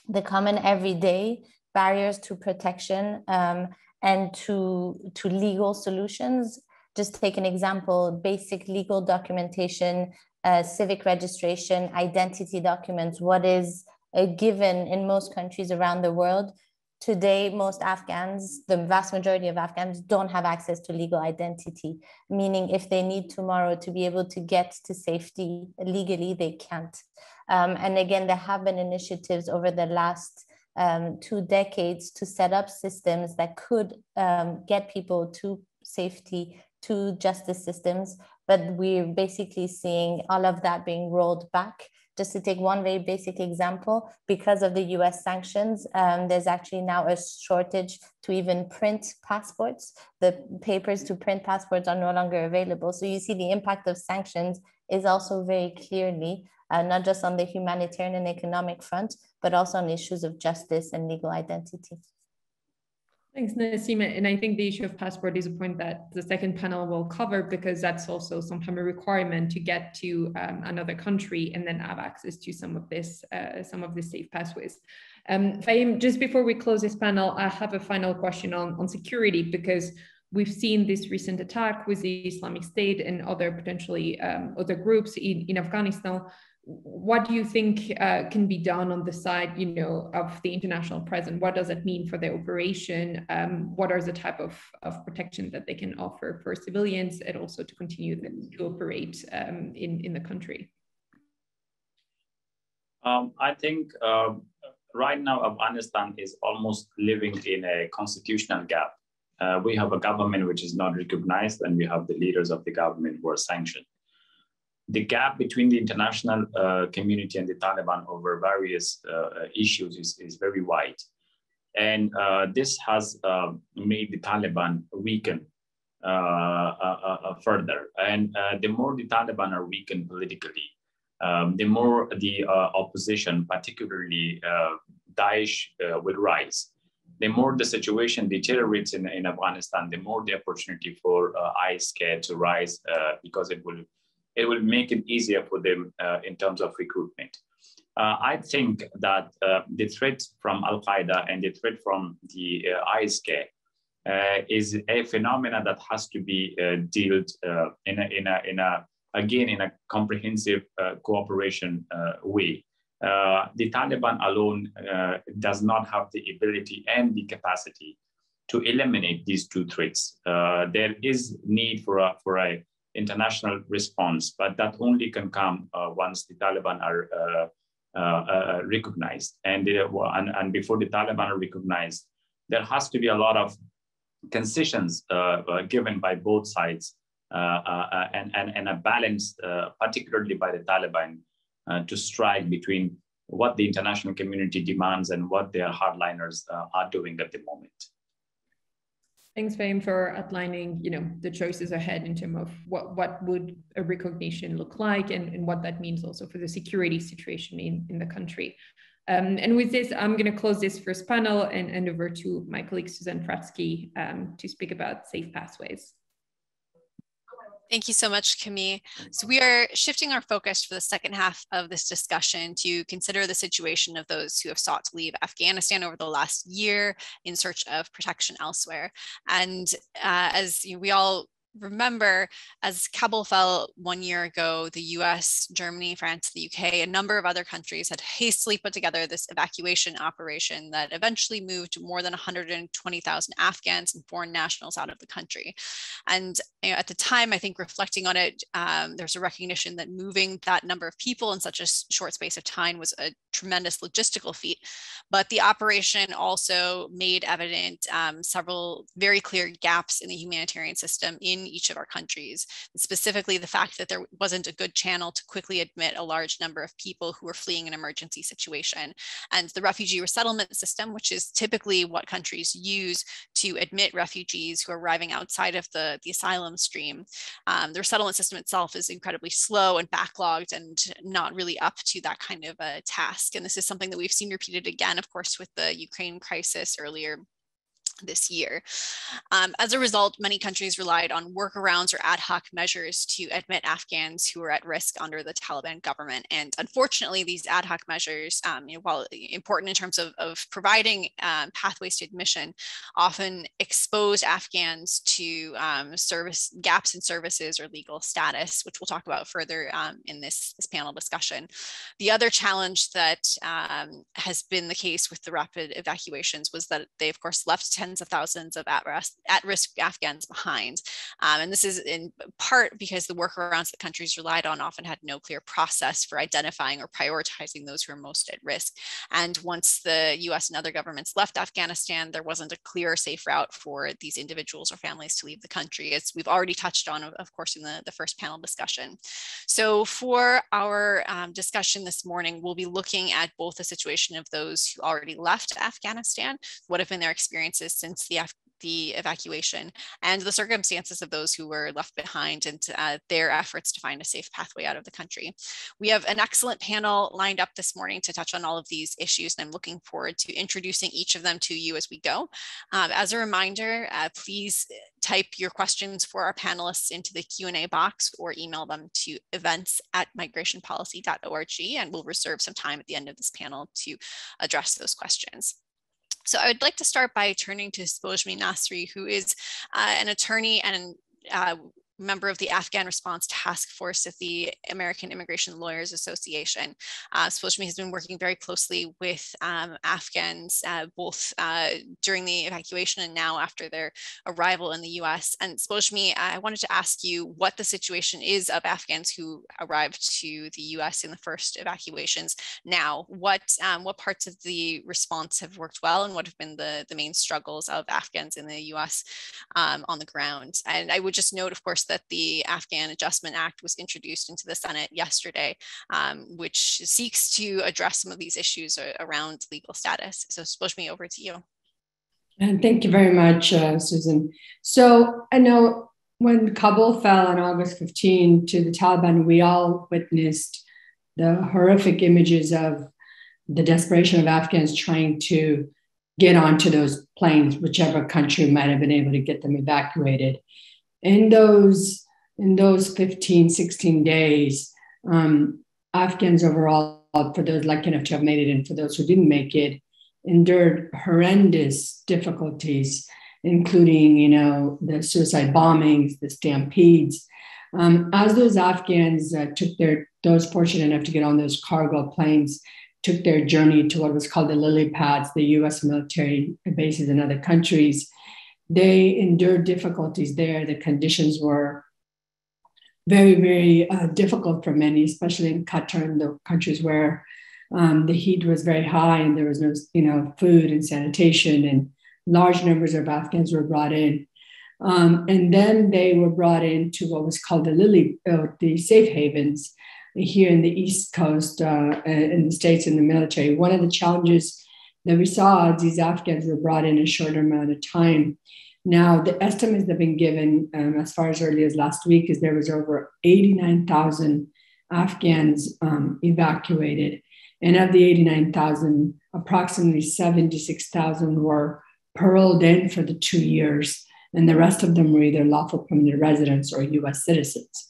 the common everyday barriers to protection um, and to, to legal solutions. Just take an example, basic legal documentation, uh, civic registration, identity documents, what is a given in most countries around the world Today, most Afghans, the vast majority of Afghans, don't have access to legal identity, meaning if they need tomorrow to be able to get to safety legally, they can't. Um, and again, there have been initiatives over the last um, two decades to set up systems that could um, get people to safety, to justice systems. But we're basically seeing all of that being rolled back just to take one very basic example, because of the US sanctions, um, there's actually now a shortage to even print passports. The papers to print passports are no longer available. So you see the impact of sanctions is also very clearly uh, not just on the humanitarian and economic front, but also on issues of justice and legal identity. Thanks, Nasima. And I think the issue of passport is a point that the second panel will cover because that's also sometimes a requirement to get to um, another country and then have access to some of this, uh, some of the safe pathways. Um, Fahim, just before we close this panel, I have a final question on, on security because we've seen this recent attack with the Islamic State and other potentially um, other groups in, in Afghanistan. What do you think uh, can be done on the side you know of the international presence? What does it mean for the operation? Um, what are the type of, of protection that they can offer for civilians and also to continue to operate um, in, in the country? Um, i think uh, right now afghanistan is almost living in a constitutional gap uh, we have a government which is not recognized and we have the leaders of the government who are sanctioned the gap between the international uh, community and the Taliban over various uh, issues is, is very wide. And uh, this has um, made the Taliban weaken uh, uh, further. And the more the Taliban are weakened politically, um, the more the opposition, particularly Daesh, will rise. The more the situation deteriorates in, in Afghanistan, the more the opportunity for ISK to rise because it will it will make it easier for them uh, in terms of recruitment. Uh, I think that uh, the threat from Al Qaeda and the threat from the uh, ISK uh, is a phenomenon that has to be uh, dealt in a, in a, in a again in a comprehensive cooperation way. Uh, the Taliban alone uh, does not have the ability and the capacity to eliminate these two threats. Uh, there is need for a, for a international response, but that only can come uh, once the Taliban are uh, uh, recognized. And, and, and before the Taliban are recognized, there has to be a lot of concessions given by both sides and, and, and a balance, particularly by the Taliban, to strike between what the international community demands and what their hardliners are doing at the moment. Thanks, Fahim, for outlining, you know, the choices ahead in terms of what, what would a recognition look like and, and what that means also for the security situation in, in the country. Um, and with this, I'm going to close this first panel and hand over to my colleague Susan Fratzke um, to speak about safe pathways. Thank you so much, Camille. So we are shifting our focus for the second half of this discussion to consider the situation of those who have sought to leave Afghanistan over the last year in search of protection elsewhere. And uh, as we all remember as Kabul fell one year ago, the US, Germany, France, the UK, a number of other countries had hastily put together this evacuation operation that eventually moved more than 120,000 Afghans and foreign nationals out of the country. And you know, at the time, I think reflecting on it, um, there's a recognition that moving that number of people in such a short space of time was a tremendous logistical feat. But the operation also made evident um, several very clear gaps in the humanitarian system in each of our countries. Specifically, the fact that there wasn't a good channel to quickly admit a large number of people who were fleeing an emergency situation. And the refugee resettlement system, which is typically what countries use to admit refugees who are arriving outside of the, the asylum stream, um, the resettlement system itself is incredibly slow and backlogged and not really up to that kind of a task. And this is something that we've seen repeated again, of course, with the Ukraine crisis earlier this year. Um, as a result, many countries relied on workarounds or ad hoc measures to admit Afghans who were at risk under the Taliban government. And unfortunately, these ad hoc measures, um, you know, while important in terms of, of providing um, pathways to admission, often exposed Afghans to um, service gaps in services or legal status, which we'll talk about further um, in this, this panel discussion. The other challenge that um, has been the case with the rapid evacuations was that they, of course, left tens of thousands of at-risk, at-risk Afghans behind. Um, and this is in part because the workarounds that countries relied on often had no clear process for identifying or prioritizing those who are most at risk. And once the US and other governments left Afghanistan, there wasn't a clear, safe route for these individuals or families to leave the country, as we've already touched on, of course, in the, the first panel discussion. So for our um, discussion this morning, we'll be looking at both the situation of those who already left Afghanistan, what have been their experiences since the the evacuation and the circumstances of those who were left behind and uh, their efforts to find a safe pathway out of the country. We have an excellent panel lined up this morning to touch on all of these issues, and I'm looking forward to introducing each of them to you as we go. Um, as a reminder, uh, please type your questions for our panelists into the Q&A box or email them to events at migrationpolicy.org, and we'll reserve some time at the end of this panel to address those questions. So I would like to start by turning to Spojmi Nasri, who is uh, an attorney and uh, member of the Afghan Response Task Force of the American Immigration Lawyers Association. Uh, has been working very closely with um, Afghans, uh, both uh, during the evacuation and now after their arrival in the US. And Spojmi, I wanted to ask you what the situation is of Afghans who arrived to the US in the first evacuations now. What, um, what parts of the response have worked well and what have been the, the main struggles of Afghans in the US um, on the ground? And I would just note, of course, that the Afghan Adjustment Act was introduced into the Senate yesterday, um, which seeks to address some of these issues around legal status. So, Spojmi, over to you. And thank you very much, uh, Susan. So, I know when Kabul fell on August 15 to the Taliban, we all witnessed the horrific images of the desperation of Afghans trying to get onto those planes, whichever country might have been able to get them evacuated in those in those 15 16 days um, afghans overall for those lucky enough to have made it and for those who didn't make it endured horrendous difficulties including you know the suicide bombings the stampedes. Um, as those afghans uh, took their those fortunate enough to get on those cargo planes took their journey to what was called the lily pads the us military bases in other countries they endured difficulties there. The conditions were very, very uh, difficult for many, especially in Qatar and the countries where um, the heat was very high and there was no, you know, food and sanitation and large numbers of Afghans were brought in. Um, and then they were brought into what was called the Lily, uh, the safe havens here in the East Coast, uh, in the States in the military. One of the challenges that we saw these Afghans were brought in a shorter amount of time. Now, the estimates that have been given um, as far as early as last week is there was over 89,000 Afghans um, evacuated. And of the 89,000, approximately 76,000 were paroled in for the two years, and the rest of them were either lawful permanent residents or US citizens.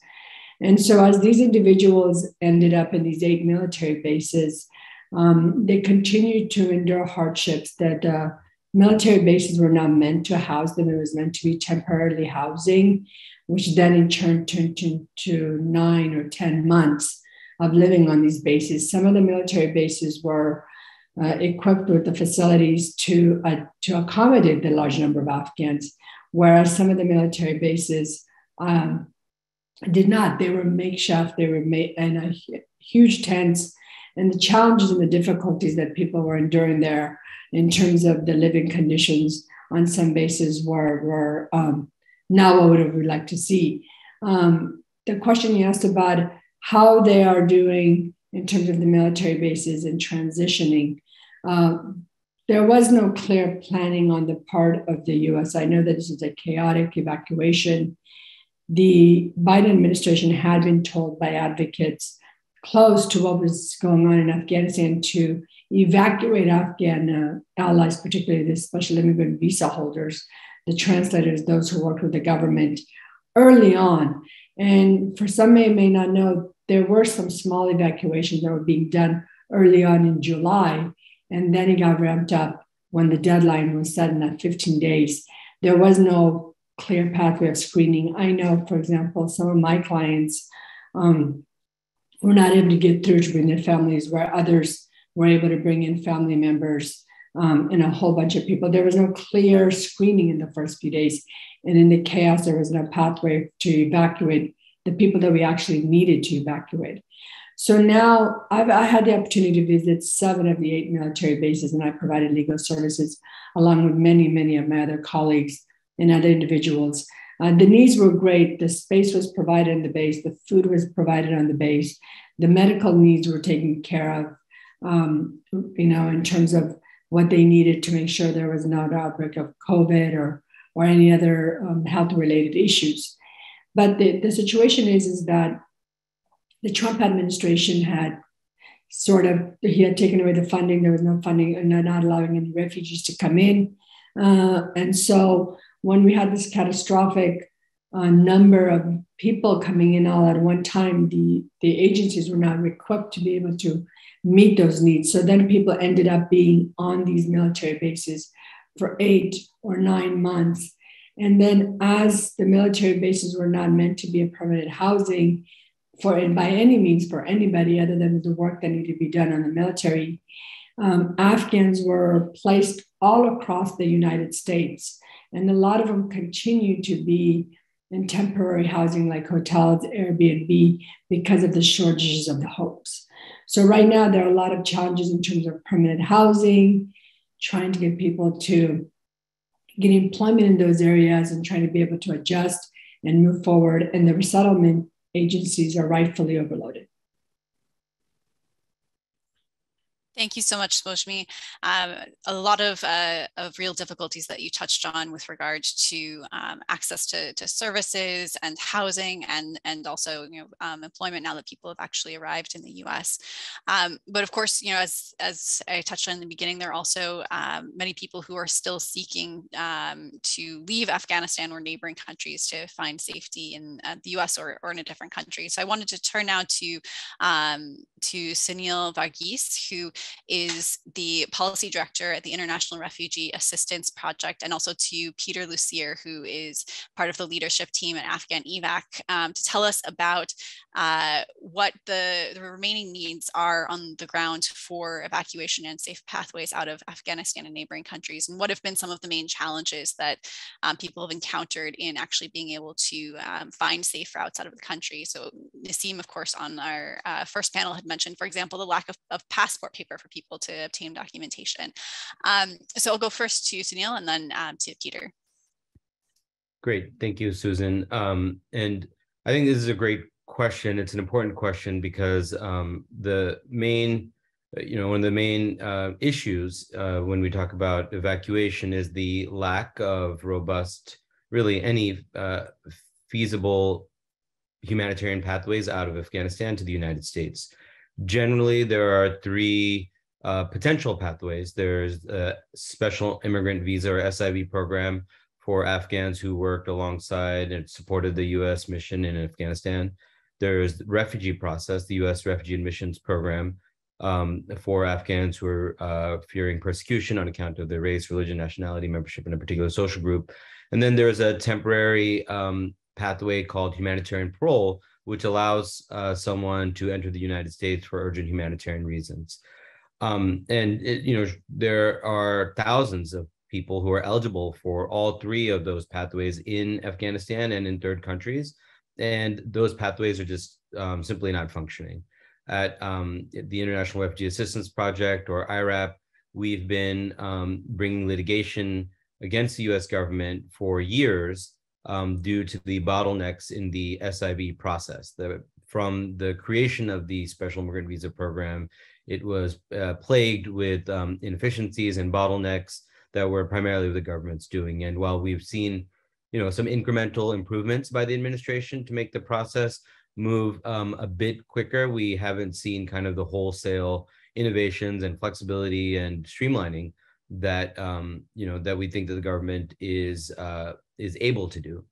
And so, as these individuals ended up in these eight military bases, um, they continued to endure hardships that uh, military bases were not meant to house them. It was meant to be temporarily housing, which then in turn turned into nine or 10 months of living on these bases. Some of the military bases were uh, equipped with the facilities to, uh, to accommodate the large number of Afghans, whereas some of the military bases um, did not. They were makeshift, they were made in a huge tents and the challenges and the difficulties that people were enduring there in terms of the living conditions on some bases were, were um, not what would we like to see. Um, the question you asked about how they are doing in terms of the military bases and transitioning, uh, there was no clear planning on the part of the US. I know that this is a chaotic evacuation. The Biden administration had been told by advocates close to what was going on in Afghanistan to evacuate Afghan uh, allies, particularly the special immigrant visa holders, the translators, those who worked with the government early on. And for some may may not know, there were some small evacuations that were being done early on in July, and then it got ramped up when the deadline was set in that 15 days. There was no clear pathway of screening. I know, for example, some of my clients um, were not able to get through to bring their families, where others were able to bring in family members um, and a whole bunch of people. There was no clear screening in the first few days. And in the chaos, there was no pathway to evacuate the people that we actually needed to evacuate. So now I've I had the opportunity to visit seven of the eight military bases, and I provided legal services along with many, many of my other colleagues and other individuals. Uh, the needs were great. The space was provided on the base. The food was provided on the base. The medical needs were taken care of, um, you know, in terms of what they needed to make sure there was not an outbreak of COVID or, or any other um, health related issues. But the, the situation is, is that the Trump administration had sort of, he had taken away the funding. There was no funding and not allowing any refugees to come in. Uh, and so when we had this catastrophic uh, number of people coming in all at one time, the, the agencies were not equipped to be able to meet those needs. So then people ended up being on these military bases for eight or nine months. And then, as the military bases were not meant to be a permanent housing for and by any means for anybody other than the work that needed to be done on the military, um, Afghans were placed all across the United States. And a lot of them continue to be in temporary housing like hotels, Airbnb, because of the shortages of the homes. So, right now, there are a lot of challenges in terms of permanent housing, trying to get people to get employment in those areas and trying to be able to adjust and move forward. And the resettlement agencies are rightfully overloaded. Thank you so much, Spojmi. Um, a lot of, uh, of real difficulties that you touched on with regard to um, access to, to services and housing and, and also you know, um, employment now that people have actually arrived in the US. Um, but of course, you know, as, as I touched on in the beginning, there are also um, many people who are still seeking um, to leave Afghanistan or neighboring countries to find safety in uh, the US or, or in a different country. So I wanted to turn now to, to Sunil Varghese, who is the policy director at the International Refugee Assistance Project, and also to Peter Lucier, who is part of the leadership team at Afghan EVAC, um, to tell us about uh, what the, the remaining needs are on the ground for evacuation and safe pathways out of Afghanistan and neighboring countries, and what have been some of the main challenges that um, people have encountered in actually being able to um, find safe routes out of the country. So Nassim, of course, on our uh, first panel had mentioned, for example, the lack of, of passport paper quicker for people to obtain documentation. Um, so I'll go first to Sunil and then um, to Peter. Great, thank you, Susan. Um, and I think this is a great question. It's an important question because um, the main, you know, one of the main uh, issues uh, when we talk about evacuation is the lack of robust, really any uh, feasible humanitarian pathways out of Afghanistan to the United States. Generally, there are three uh, potential pathways. There's a special immigrant visa or SIV program for Afghans who worked alongside and supported the U.S. mission in Afghanistan. There's the refugee process, the U.S. Refugee Admissions Program um, for Afghans who are uh, fearing persecution on account of their race, religion, nationality, membership in a particular social group. And then there's a temporary um, pathway called humanitarian parole, which allows uh, someone to enter the United States for urgent humanitarian reasons. Um, and it, you know there are thousands of people who are eligible for all three of those pathways in Afghanistan and in third countries, and those pathways are just um, simply not functioning. At um, the International Refugee Assistance Project or IRAP, we've been um, bringing litigation against the U.S. government for years um, due to the bottlenecks in the SIV process. The, from the creation of the special immigrant visa program, it was uh, plagued with um, inefficiencies and bottlenecks that were primarily the government's doing. And while we've seen, you know, some incremental improvements by the administration to make the process move um, a bit quicker, we haven't seen kind of the wholesale innovations and flexibility and streamlining that um, you know that we think that the government is uh, is able to do.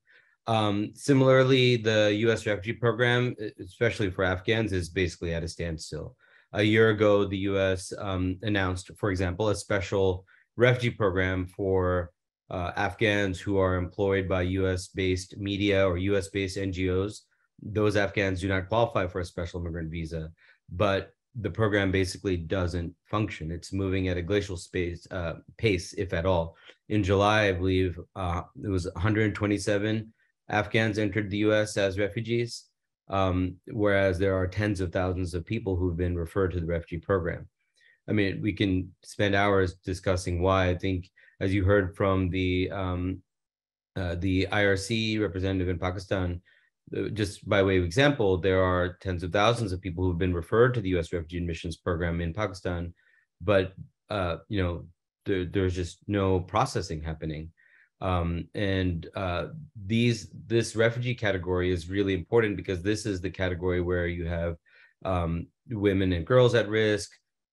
Um, similarly, the U.S. refugee program, especially for Afghans, is basically at a standstill. A year ago, the U.S. Um, announced, for example, a special refugee program for uh, Afghans who are employed by US-based media or US-based NGOs. Those Afghans do not qualify for a special immigrant visa, but the program basically doesn't function. It's moving at a glacial space uh, pace, if at all. In July, I believe uh, it was 127 Afghans entered the U.S. as refugees, um, whereas there are tens of thousands of people who've been referred to the refugee program. I mean, we can spend hours discussing why. I think, as you heard from the um, uh, the IRC representative in Pakistan, just by way of example, there are tens of thousands of people who've been referred to the U.S. Refugee Admissions Program in Pakistan, but uh, you know there, there's just no processing happening. Um, and uh, these this refugee category is really important because this is the category where you have um, women and girls at risk,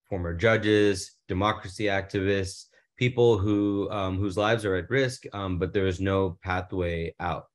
former judges, democracy activists, people who um, whose lives are at risk, um, but there is no pathway out.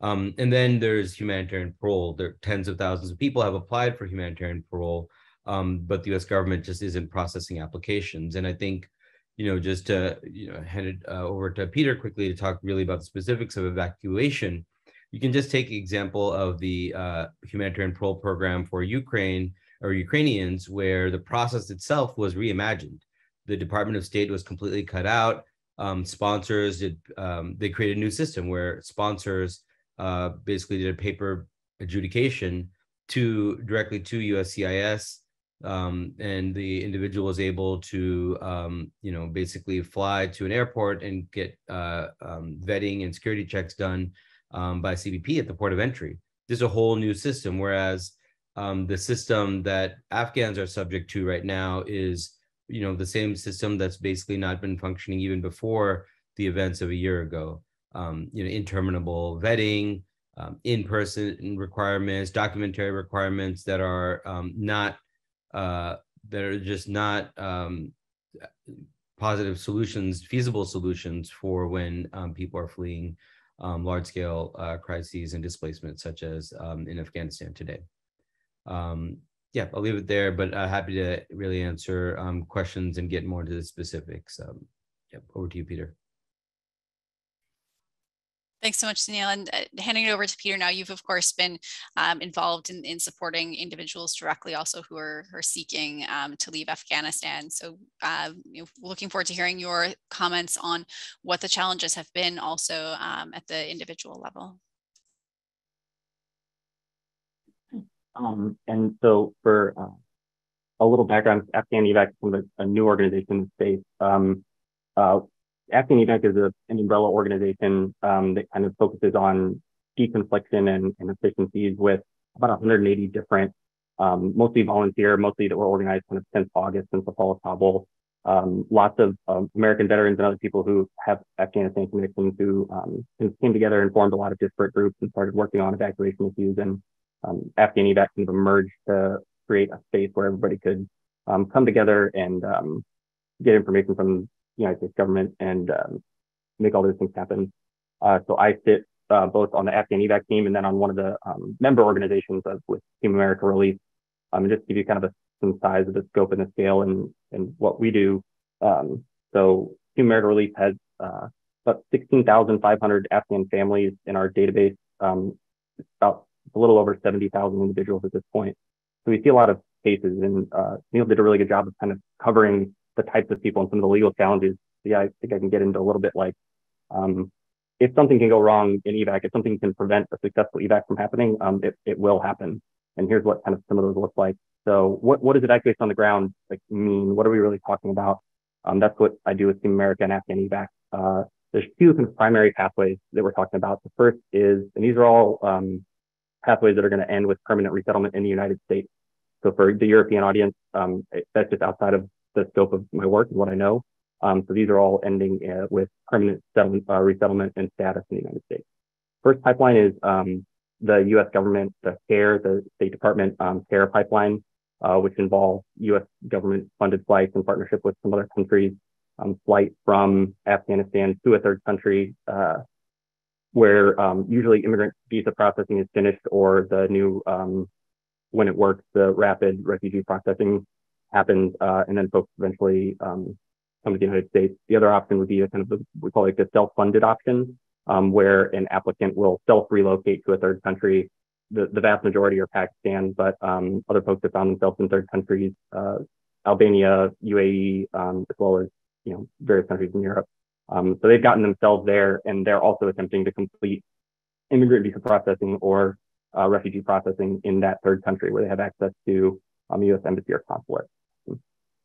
Um, and then there's humanitarian parole. There tens of thousands of people have applied for humanitarian parole, um, but the U.S. government just isn't processing applications. And I think, you know, just to you know hand it uh, over to Peter quickly to talk really about the specifics of evacuation. You can just take example of the uh, humanitarian parole program for Ukraine or Ukrainians, where the process itself was reimagined. The Department of State was completely cut out. Um, sponsors did um, they created a new system where sponsors uh, basically did a paper adjudication to directly to USCIS, um, and the individual was able to, um, you know, basically fly to an airport and get uh, um, vetting and security checks done um, by CBP at the port of entry. This is a whole new system, whereas um, the system that Afghans are subject to right now is, you know, the same system that's basically not been functioning even before the events of a year ago um, you know, interminable vetting, um, in-person requirements, documentary requirements that are um, not uh, that are just not um, positive solutions, feasible solutions for when um, people are fleeing um, large-scale uh, crises and displacement, such as in Afghanistan today. Yeah, I'll leave it there, but uh, happy to really answer questions and get more into the specifics. Yeah, over to you, Peter. Thanks so much, Sunil. And uh, handing it over to Peter now, you've of course been um, involved in, in supporting individuals directly also who are, are seeking um, to leave Afghanistan. So uh, you know, looking forward to hearing your comments on what the challenges have been also um, at the individual level. Um, and so for uh, a little background, Afghan Evac is a, a new organization in the space. Um, uh, Afghan Evac is a, an umbrella organization um, that kind of focuses on deconfliction and, and efficiencies with about 180 different, um, mostly volunteer, mostly that were organized kind of since August, since the fall of Kabul. Um, lots of um, American veterans and other people who have Afghanistan connections who um, came together and formed a lot of disparate groups and started working on evacuation issues. And um, Afghan evac kind of emerged to create a space where everybody could um, come together and get information from United States government and make all those things happen. Uh, so I sit uh, both on the Afghan evac team and then on one of the member organizations of, with Team America Relief. Um, just to give you kind of a, some size of the scope and the scale and and what we do. Um, so Team America Relief has uh, about 16,500 Afghan families in our database, um, about a little over 70,000 individuals at this point. So we see a lot of cases, and uh, Neil did a really good job of kind of covering the types of people and some of the legal challenges. Yeah, I think I can get into a little bit like um, if something can go wrong in evac, if something can prevent a successful evac from happening, um, it, it will happen. And here's what kind of some of those look like. So what, what does evacuation on the ground like mean? What are we really talking about? Um, that's what I do with Team America and Afghan evac. Uh, there's two kind of primary pathways that we're talking about. The first is, and these are all um, pathways that are going to end with permanent resettlement in the United States. So for the European audience, um, that's just outside of the scope of my work and what I know. Um, so these are all ending uh, with permanent uh, resettlement and status in the United States. First pipeline is um, the U.S. government, the CARE, the State Department um, CARE pipeline, uh, which involves U.S. government funded flights in partnership with some other countries, um, flight from Afghanistan to a third country, uh, where um, usually immigrant visa processing is finished or the new, um, when it works, the rapid refugee processing happens, uh, and then folks eventually um, come to the United States. The other option would be a kind of, the, we call it the self-funded option, um, where an applicant will self-relocate to a third country. The, the vast majority are Pakistan, but um, other folks have found themselves in third countries, uh, Albania, UAE, um, as well as you know various countries in Europe. Um, so they've gotten themselves there, and they're also attempting to complete immigrant visa processing or uh, refugee processing in that third country where they have access to um, U.S. embassy or consulate.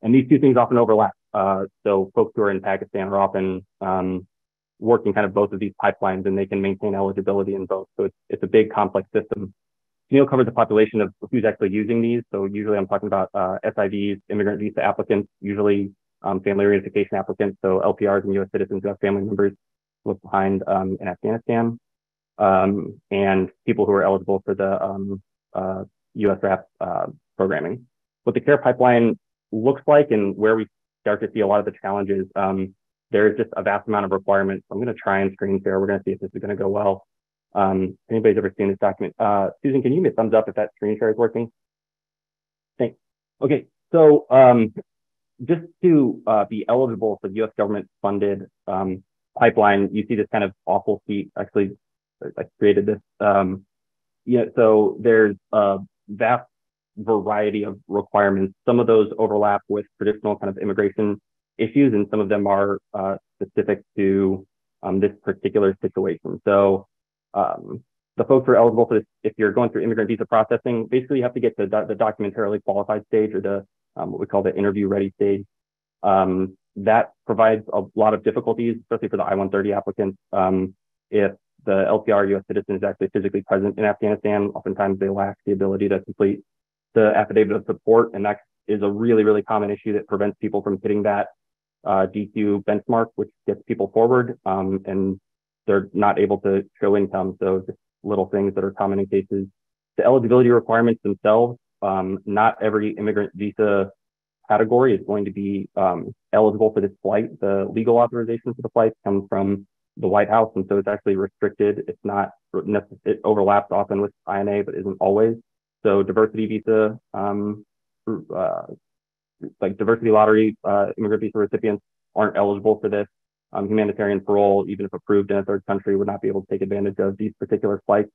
And these two things often overlap. Uh, so folks who are in Pakistan are often um, working kind of both of these pipelines and they can maintain eligibility in both. So it's, it's a big complex system. Neil covers the population of who's actually using these. So usually I'm talking about uh, SIVs, immigrant visa applicants, usually um, family reunification applicants. So LPRs and US citizens who have family members left behind um, in Afghanistan. Um, and people who are eligible for the um, uh, USRAP uh, programming. What the care pipeline looks like and where we start to see a lot of the challenges um, there's just a vast amount of requirements. I'm going to try and screen share. We're going to see if this is going to go well. Um, anybody's ever seen this document? Uh, Susan, can you give me a thumbs up if that screen share is working? Thanks. Okay, so um, just to uh, be eligible for the U.S. government funded um, pipeline, you see this kind of awful sheet. Actually, I created this. Um, yeah, so there's a vast variety of requirements. Some of those overlap with traditional kind of immigration issues, and some of them are uh, specific to um, this particular situation. So um, the folks who are eligible for this, if you're going through immigrant visa processing, basically you have to get to the, the documentarily qualified stage or the um, what we call the interview ready stage. Um, that provides a lot of difficulties, especially for the I-130 applicants. Um, if the LPR U.S. citizen is actually physically present in Afghanistan, oftentimes they lack the ability to complete the affidavit of support, and that is a really, really common issue that prevents people from hitting that uh, DQ benchmark, which gets people forward, um, and they're not able to show income. So just little things that are common in cases. The eligibility requirements themselves, um, not every immigrant visa category is going to be um, eligible for this flight. The legal authorization for the flight comes from the White House, and so it's actually restricted. It's not it overlaps often with INA, but isn't always. So diversity visa um, uh, like diversity lottery uh, immigrant visa recipients aren't eligible for this. Um, humanitarian parole, even if approved in a third country, would not be able to take advantage of these particular flights.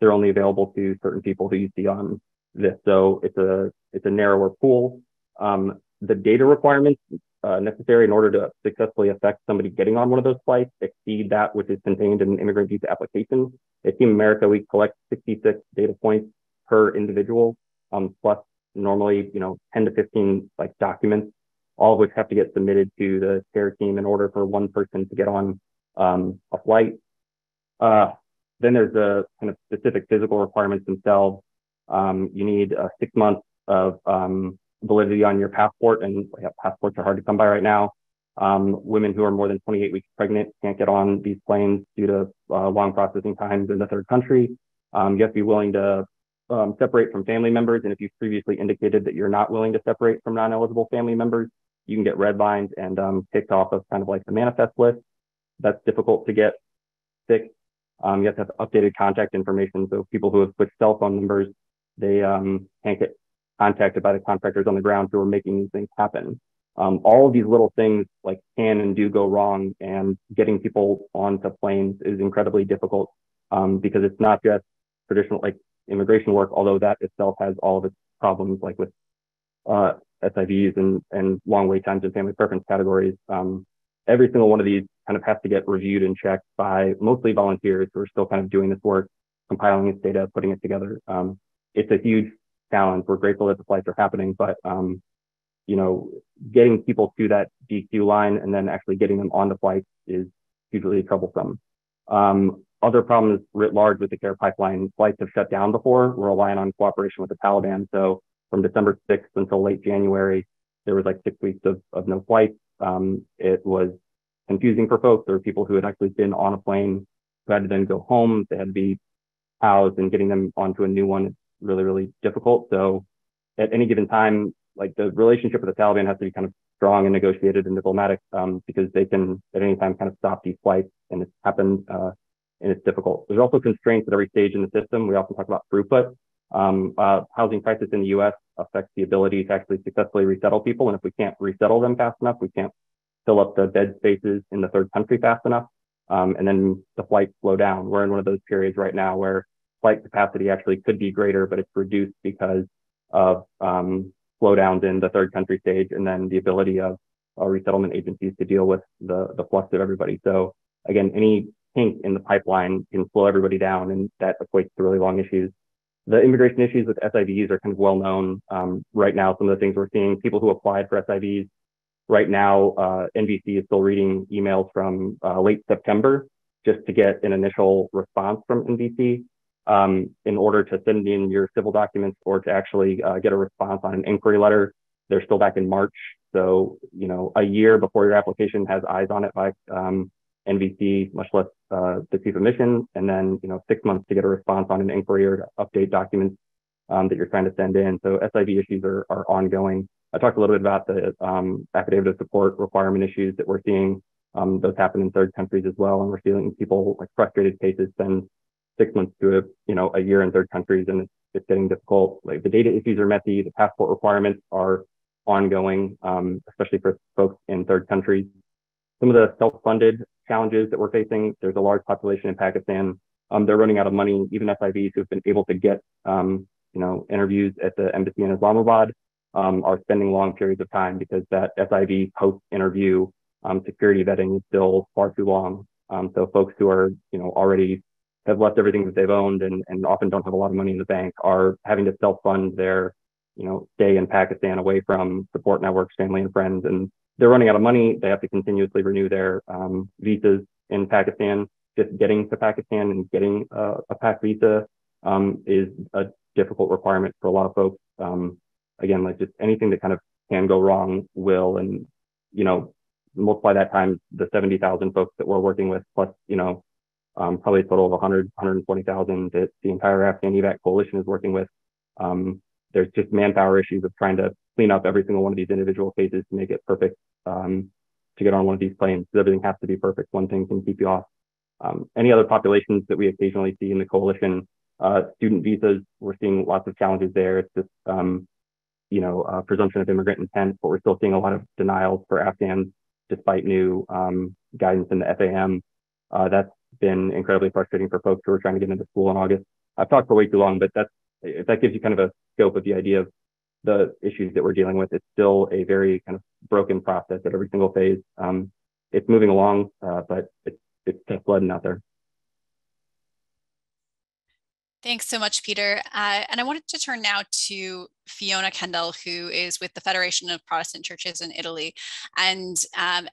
They're only available to certain people who you see on this. So it's a it's a narrower pool. Um, the data requirements uh, necessary in order to successfully affect somebody getting on one of those flights exceed that which is contained in an immigrant visa application. At Team America, we collect 66 data points per individual, um, plus normally, you know, 10 to 15 like documents, all of which have to get submitted to the care team in order for one person to get on um, a flight. Uh, then there's the kind of specific physical requirements themselves. Um, you need six months of um, validity on your passport, and yeah, passports are hard to come by right now. Um, women who are more than 28 weeks pregnant can't get on these planes due to uh, long processing times in the third country. Um, you have to be willing to um, separate from family members, and if you've previously indicated that you're not willing to separate from non-eligible family members, you can get redlined and um, kicked off of kind of like the manifest list. That's difficult to get fixed. Um, you have to have updated contact information. So people who have switched cell phone numbers, they um, can't get contacted by the contractors on the ground who are making these things happen. Um, all of these little things like can and do go wrong, and getting people onto planes is incredibly difficult um, because it's not just traditional like immigration work, although that itself has all of its problems, like with uh, SIVs and and long wait times and family preference categories. Um, every single one of these kind of has to get reviewed and checked by mostly volunteers who are still kind of doing this work, compiling this data, putting it together. Um, it's a huge challenge. We're grateful that the flights are happening, but um, you know, getting people to that DQ line and then actually getting them on the flight is hugely troublesome. Um, other problems writ large with the care pipeline, flights have shut down before. We're relying on cooperation with the Taliban. So from December 6th until late January, there was like six weeks of, of no flights. Um, it was confusing for folks. There were people who had actually been on a plane who had to then go home. They had to be housed and getting them onto a new one is really, really difficult. So at any given time, like the relationship with the Taliban has to be kind of strong and negotiated and diplomatic um, because they can at any time kind of stop these flights and it's happened uh, and it's difficult. There's also constraints at every stage in the system. We often talk about throughput. Um, uh, housing crisis in the U.S. affects the ability to actually successfully resettle people, and if we can't resettle them fast enough, we can't fill up the bed spaces in the third country fast enough. Um, and then the flights slow down. We're in one of those periods right now where flight capacity actually could be greater, but it's reduced because of um, slowdowns in the third country stage and then the ability of uh, resettlement agencies to deal with the, the flux of everybody. So again, any kink in the pipeline can slow everybody down and that equates to really long issues. The immigration issues with SIVs are kind of well known um, right now. Some of the things we're seeing, people who applied for SIVs right now, uh, NVC is still reading emails from uh, late September just to get an initial response from NVC um, in order to send in your civil documents or to actually uh, get a response on an inquiry letter. They're still back in March. So, you know, a year before your application has eyes on it by um, NVC, much less uh, the chief of mission, and then, you know, six months to get a response on an inquiry or to update documents um, that you're trying to send in. So SIV issues are, are ongoing. I talked a little bit about the um, affidavit of support requirement issues that we're seeing. Um, those happen in third countries as well, and we're seeing people like frustrated cases spend six months to a you know a year in third countries, and it's, it's getting difficult. Like the data issues are messy, the passport requirements are ongoing, um, especially for folks in third countries. Some of the self-funded challenges that we're facing. There's a large population in Pakistan. Um, they're running out of money. Even SIVs who've been able to get um, you know interviews at the embassy in Islamabad um, are spending long periods of time because that SIV post-interview um, security vetting is still far too long. Um, so folks who are, you know, already have left everything that they've owned and, and often don't have a lot of money in the bank are having to self-fund their, you know, stay in Pakistan away from support networks, family and friends. And they're running out of money. They have to continuously renew their um, visas in Pakistan. Just getting to Pakistan and getting a PAK visa um, is a difficult requirement for a lot of folks. Um, again, like just anything that kind of can go wrong will, and, you know, multiply that times the 70,000 folks that we're working with, plus, you know, um, probably a total of 100, 120,000 that the entire Afghan evac coalition is working with. Um, there's just manpower issues of trying to clean up every single one of these individual cases to make it perfect um, to get on one of these planes. Because everything has to be perfect. One thing can keep you off. Um, any other populations that we occasionally see in the coalition, uh, student visas, we're seeing lots of challenges there. It's just um, you know, uh, presumption of immigrant intent, but we're still seeing a lot of denials for Afghans despite new um, guidance in the FAM. Uh, that's been incredibly frustrating for folks who are trying to get into school in August. I've talked for way too long, but that's if that gives you kind of a scope of the idea of the issues that we're dealing with. It's still a very kind of broken process at every single phase. Um, it's moving along, uh, but it's it's tough sledding out there. Thanks so much, Peter. Uh, and I wanted to turn now to Fiona Kendall, who is with the Federation of Protestant Churches in Italy. And um,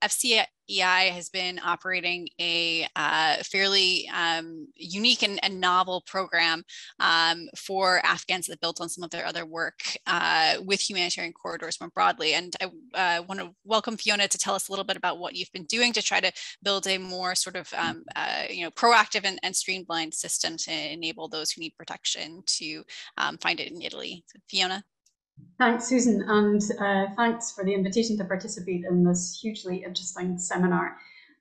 has been operating a uh, fairly um, unique and, and, novel program um, for Afghans that built on some of their other work uh, with humanitarian corridors more broadly. And I uh, want to welcome Fiona to tell us a little bit about what you've been doing to try to build a more sort of um, uh, you know proactive and, and, streamlined system to enable those who need protection to um, find it in Italy. Fiona. Thanks, Susan, and uh, thanks for the invitation to participate in this hugely interesting seminar.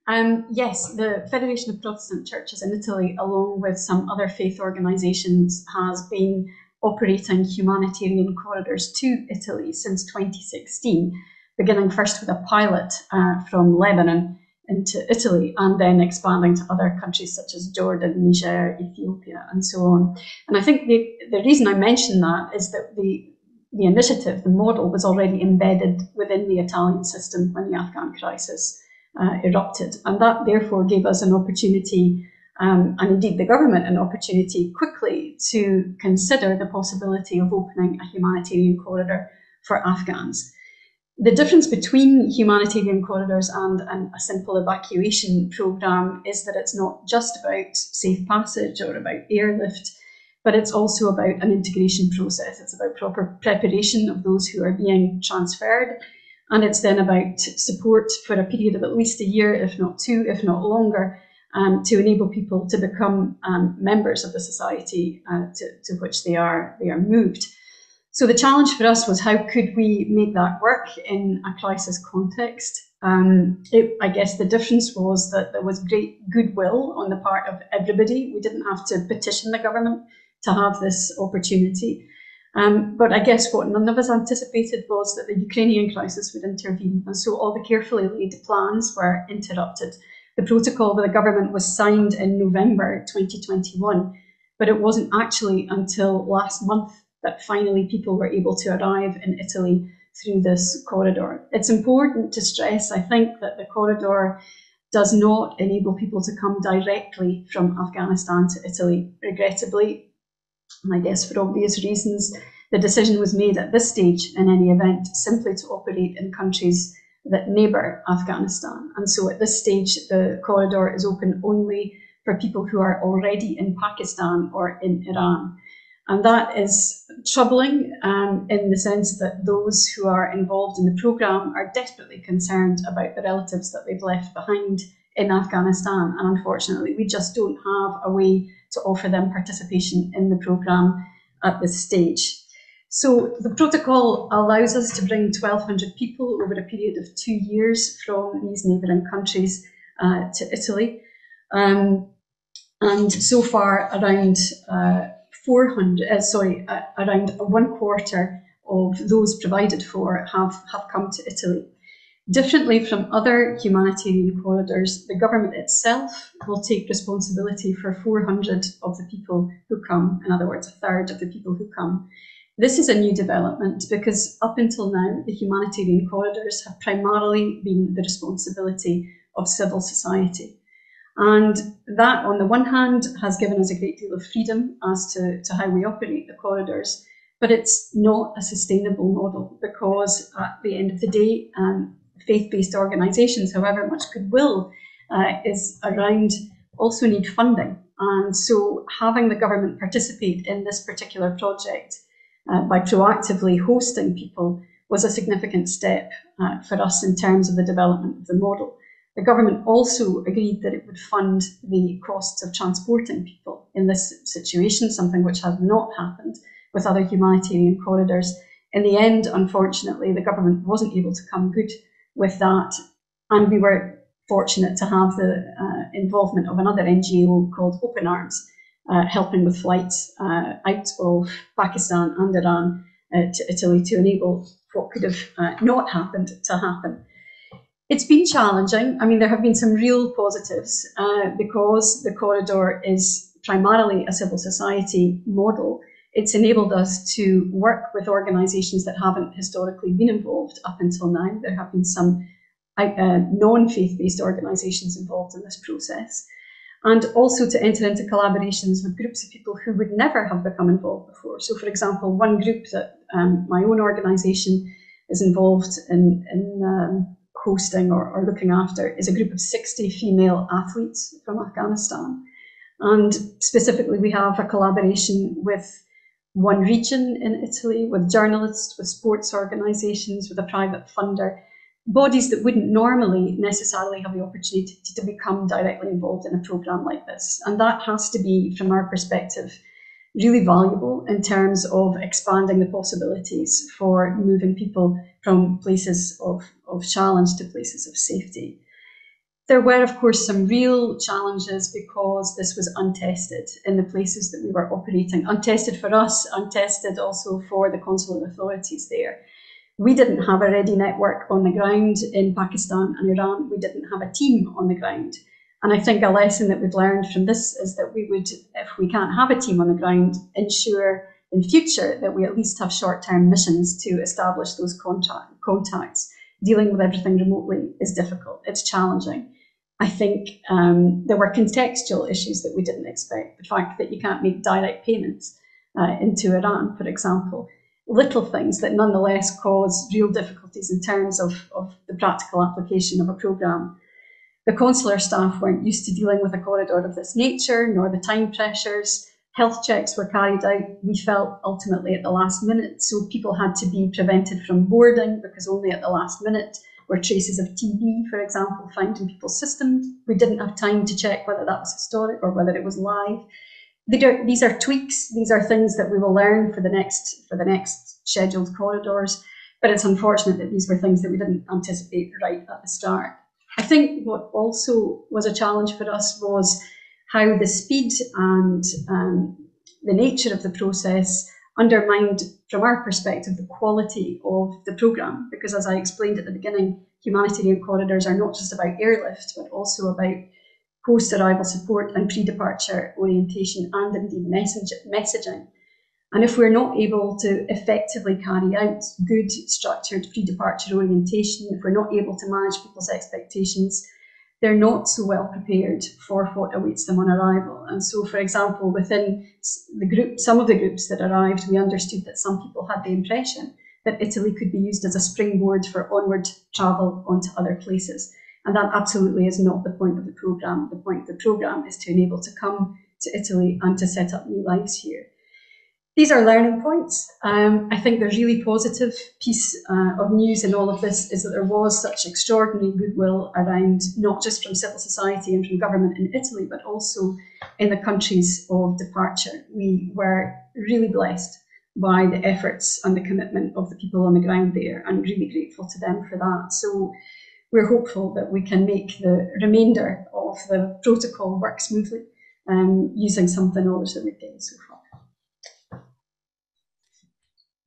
Um, yes, the Federation of Protestant Churches in Italy, along with some other faith organisations, has been operating humanitarian corridors to Italy since 2016, beginning first with a pilot uh, from Lebanon into Italy and then expanding to other countries such as Jordan, Niger, Ethiopia, and so on. And I think the, the reason I mention that is that the the initiative, the model, was already embedded within the Italian system when the Afghan crisis uh, erupted. And that therefore gave us an opportunity, um, and indeed the government an opportunity quickly to consider the possibility of opening a humanitarian corridor for Afghans. The difference between humanitarian corridors and, and a simple evacuation program is that it's not just about safe passage or about airlift but it's also about an integration process. It's about proper preparation of those who are being transferred. And it's then about support for a period of at least a year, if not two, if not longer, um, to enable people to become um, members of the society uh, to, to which they are, they are moved. So the challenge for us was how could we make that work in a crisis context? Um, it, I guess the difference was that there was great goodwill on the part of everybody. We didn't have to petition the government to have this opportunity. Um, but I guess what none of us anticipated was that the Ukrainian crisis would intervene, and so all the carefully laid plans were interrupted. The protocol with the government was signed in November 2021, but it wasn't actually until last month that finally people were able to arrive in Italy through this corridor. It's important to stress, I think, that the corridor does not enable people to come directly from Afghanistan to Italy. Regrettably, I guess for obvious reasons, the decision was made at this stage, in any event, simply to operate in countries that neighbour Afghanistan. And so at this stage, the corridor is open only for people who are already in Pakistan or in Iran. And that is troubling um, in the sense that those who are involved in the programme are desperately concerned about the relatives that they've left behind in Afghanistan. And unfortunately, we just don't have a way to offer them participation in the programme at this stage. So the protocol allows us to bring 1,200 people over a period of two years from these neighbouring countries uh, to Italy. Um, and so far, around uh, 400, uh, sorry, uh, around one quarter of those provided for have, have come to Italy. Differently from other humanitarian corridors, the government itself will take responsibility for 400 of the people who come, in other words, a third of the people who come. This is a new development because up until now, the humanitarian corridors have primarily been the responsibility of civil society. And that, on the one hand, has given us a great deal of freedom as to, to how we operate the corridors, but it's not a sustainable model because at the end of the day, um, faith-based organisations, however much goodwill uh, is around, also need funding. And so having the government participate in this particular project uh, by proactively hosting people was a significant step uh, for us in terms of the development of the model. The government also agreed that it would fund the costs of transporting people in this situation, something which has not happened with other humanitarian corridors. In the end, unfortunately, the government wasn't able to come good with that. And we were fortunate to have the uh, involvement of another NGO called Open Arms, uh, helping with flights uh, out of Pakistan and Iran uh, to Italy to enable what could have uh, not happened to happen. It's been challenging. I mean, there have been some real positives uh, because the corridor is primarily a civil society model it's enabled us to work with organisations that haven't historically been involved up until now. There have been some uh, non faith based organisations involved in this process. And also to enter into collaborations with groups of people who would never have become involved before. So, for example, one group that um, my own organisation is involved in, in um, hosting or, or looking after is a group of 60 female athletes from Afghanistan. And specifically, we have a collaboration with one region in Italy, with journalists, with sports organisations, with a private funder, bodies that wouldn't normally necessarily have the opportunity to, become directly involved in a programme like this. And that has to be, from our perspective, really valuable in terms of expanding the possibilities for moving people from places of, of challenge to places of safety. There were, of course, some real challenges because this was untested in the places that we were operating. Untested for us, untested also for the consular authorities there. We didn't have a ready network on the ground in Pakistan and Iran. We didn't have a team on the ground. And I think a lesson that we've learned from this is that we would, if we can't have a team on the ground, ensure in future that we at least have short-term missions to establish those contact, contacts. Dealing with everything remotely is difficult. It's challenging. I think um, there were contextual issues that we didn't expect. The fact that you can't make direct payments uh, into Iran, for example, little things that nonetheless cause real difficulties in terms of, of the practical application of a programme. The consular staff weren't used to dealing with a corridor of this nature, nor the time pressures. Health checks were carried out, we felt, ultimately at the last minute. So people had to be prevented from boarding because only at the last minute were traces of TB, for example, found in people's systems. We didn't have time to check whether that was historic or whether it was live. These are tweaks. These are things that we will learn for the next for the next scheduled corridors. But it's unfortunate that these were things that we didn't anticipate right at the start. I think what also was a challenge for us was how the speed and um, the nature of the process undermined, from our perspective, the quality of the programme. Because as I explained at the beginning, humanitarian corridors are not just about airlift, but also about post arrival support and pre departure orientation and indeed message, messaging. And if we're not able to effectively carry out good structured pre departure orientation, if we're not able to manage people's expectations, they're not so well prepared for what awaits them on arrival. And so, for example, within the group, some of the groups that arrived, we understood that some people had the impression that Italy could be used as a springboard for onward travel onto other places. And that absolutely is not the point of the programme. The point of the programme is to enable to come to Italy and to set up new lives here these are learning points. Um, I think the really positive piece uh, of news in all of this is that there was such extraordinary goodwill around not just from civil society and from government in Italy, but also in the countries of departure. We were really blessed by the efforts and the commitment of the people on the ground there and really grateful to them for that. So we're hopeful that we can make the remainder of the protocol work smoothly um, using some of the knowledge that we've gained so far.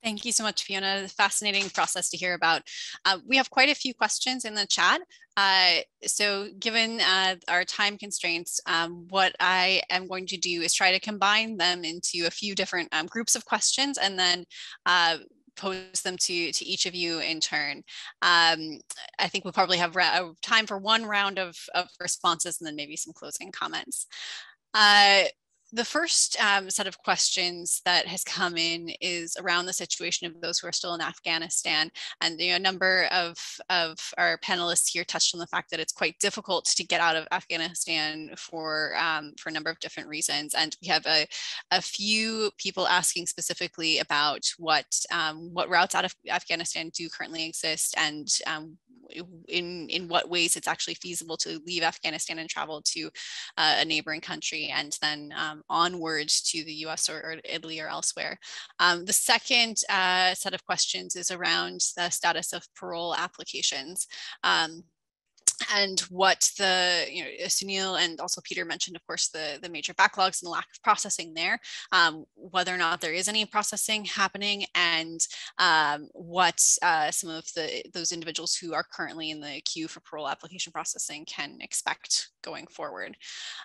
Thank you so much, Fiona. Fascinating process to hear about. Uh, we have quite a few questions in the chat. Uh, so given uh, our time constraints, um, what I am going to do is try to combine them into a few different um, groups of questions and then uh, pose them to, to each of you in turn. Um, I think we'll probably have time for one round of, of responses and then maybe some closing comments. Uh, the first um, set of questions that has come in is around the situation of those who are still in Afghanistan. And you know, a number of, of our panelists here touched on the fact that it's quite difficult to get out of Afghanistan for, um, for a number of different reasons. And we have a, a few people asking specifically about what, um, what routes out of Afghanistan do currently exist and um, in in what ways it's actually feasible to leave Afghanistan and travel to uh, a neighboring country and then um, onwards to the US or, or, Italy or elsewhere. Um, the second uh, set of questions is around the status of parole applications. Um, and what the you know Sunil and also Peter mentioned, of course, the the major backlogs and the lack of processing there, um, whether or not there is any processing happening, and um, what uh, some of the those individuals who are currently in the queue for parole application processing can expect going forward.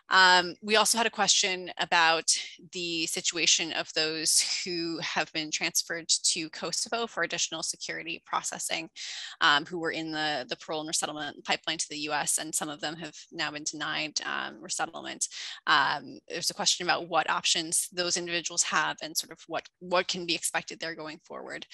Um, we also had a question about the situation of those who have been transferred to Kosovo for additional security processing, um, who were in the the parole and resettlement pipeline the US, and some of them have now been denied um, resettlement. Um, there's a question about what options those individuals have and sort of what, what can be expected there going forward.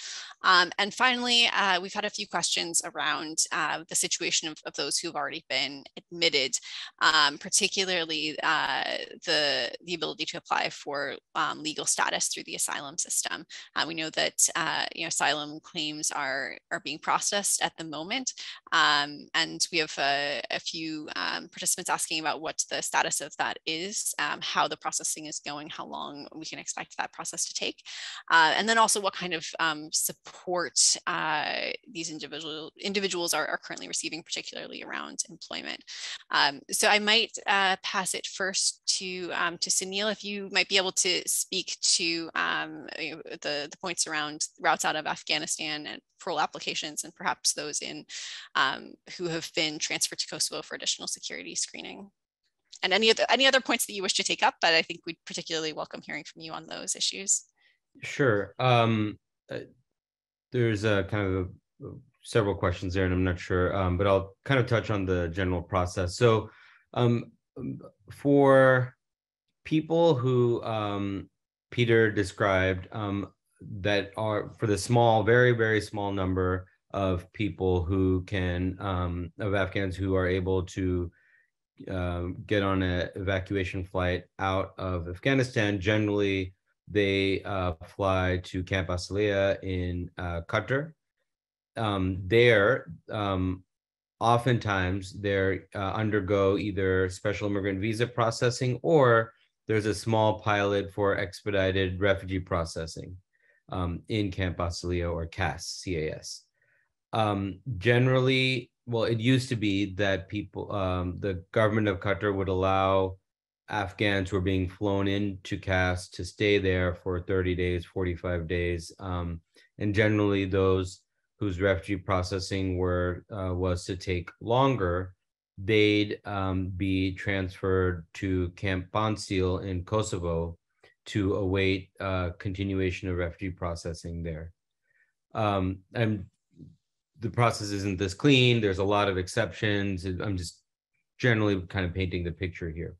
Um, and finally, uh, we've had a few questions around uh, the situation of, of, those who have already been admitted, um, particularly uh, the, the ability to apply for um, legal status through the asylum system. Uh, we know that uh, you know, asylum claims are, are being processed at the moment, um, and we have a, a few um, participants asking about what the status of that is, um, how the processing is going, how long we can expect that process to take, uh, and then also what kind of um, support uh, these individual, individuals are, are, currently receiving, particularly around employment. Um, so I might uh, pass it first to, um, to Sunil, if you might be able to speak to the, the points around routes out of Afghanistan and parole applications and perhaps those in um, who have been transferred to Kosovo for additional security screening. And any other, any other points that you wish to take up, but I think we'd particularly welcome hearing from you on those issues. Sure. Um, uh, there's a kind of a, several questions there, and I'm not sure, um, but I'll kind of touch on the general process. So um, for people who um, Peter described, um, that are for the small, very, very small number of people who can, um, of Afghans who are able to um, get on an evacuation flight out of Afghanistan. Generally, they uh, fly to Camp As Sayliyah in uh, Qatar. Um, there, um, oftentimes, they uh, undergo either special immigrant visa processing or there's a small pilot for expedited refugee processing um, in Camp As Sayliyah or CAS, CAS. Um, generally, well, it used to be that people, um, the government of Qatar would allow Afghans who are being flown into CAS to stay there for 30 days, 45 days. Um, and generally, those whose refugee processing were uh, was to take longer, they'd um, be transferred to Camp Bondsteel in Kosovo, to await uh, continuation of refugee processing there. Um, and the process isn't this clean. There's a lot of exceptions. I'm just generally kind of painting the picture here.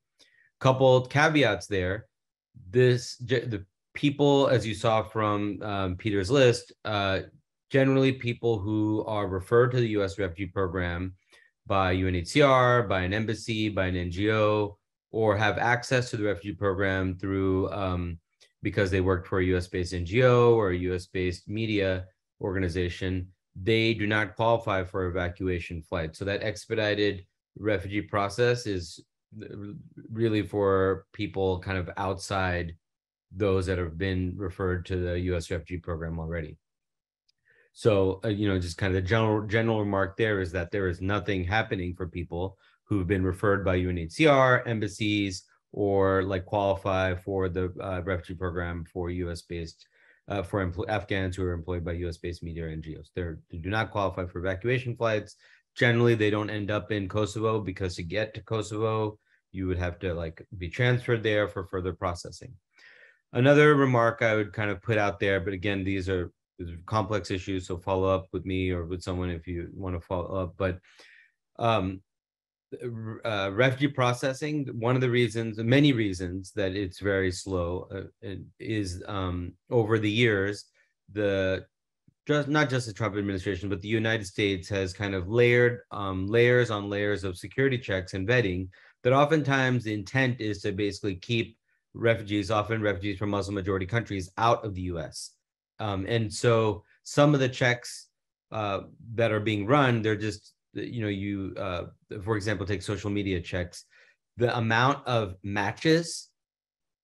Couple caveats there. This the people, as you saw from um, Peter's list, uh, generally people who are referred to the U.S. refugee program by UNHCR, by an embassy, by an NGO, or have access to the refugee program through um, because they worked for a US based NGO or a US based media organization, they do not qualify for evacuation flight. So that expedited refugee process is really for people kind of outside those that have been referred to the US refugee program already. So, uh, you know, just kind of the general general remark there is that there is nothing happening for people who've been referred by UNHCR, embassies, or like qualify for the uh, refugee program for U.S. based uh, for empl- Afghans who are employed by U.S. based media NGOs. They're, they do not qualify for evacuation flights. Generally, they don't end up in Kosovo because to get to Kosovo, you would have to like be transferred there for further processing. Another remark I would kind of put out there, but again, these are, these are complex issues, so follow up with me or with someone if you want to follow up. But um, uh, refugee processing, one of the reasons, many reasons that it's very slow uh, is um, over the years, the just not just the Trump administration, but the United States has kind of layered um, layers on layers of security checks and vetting that oftentimes the intent is to basically keep refugees, often refugees from Muslim majority countries, out of the US. Um, and so some of the checks uh, that are being run, they're just you know you uh, for example take social media checks the amount of matches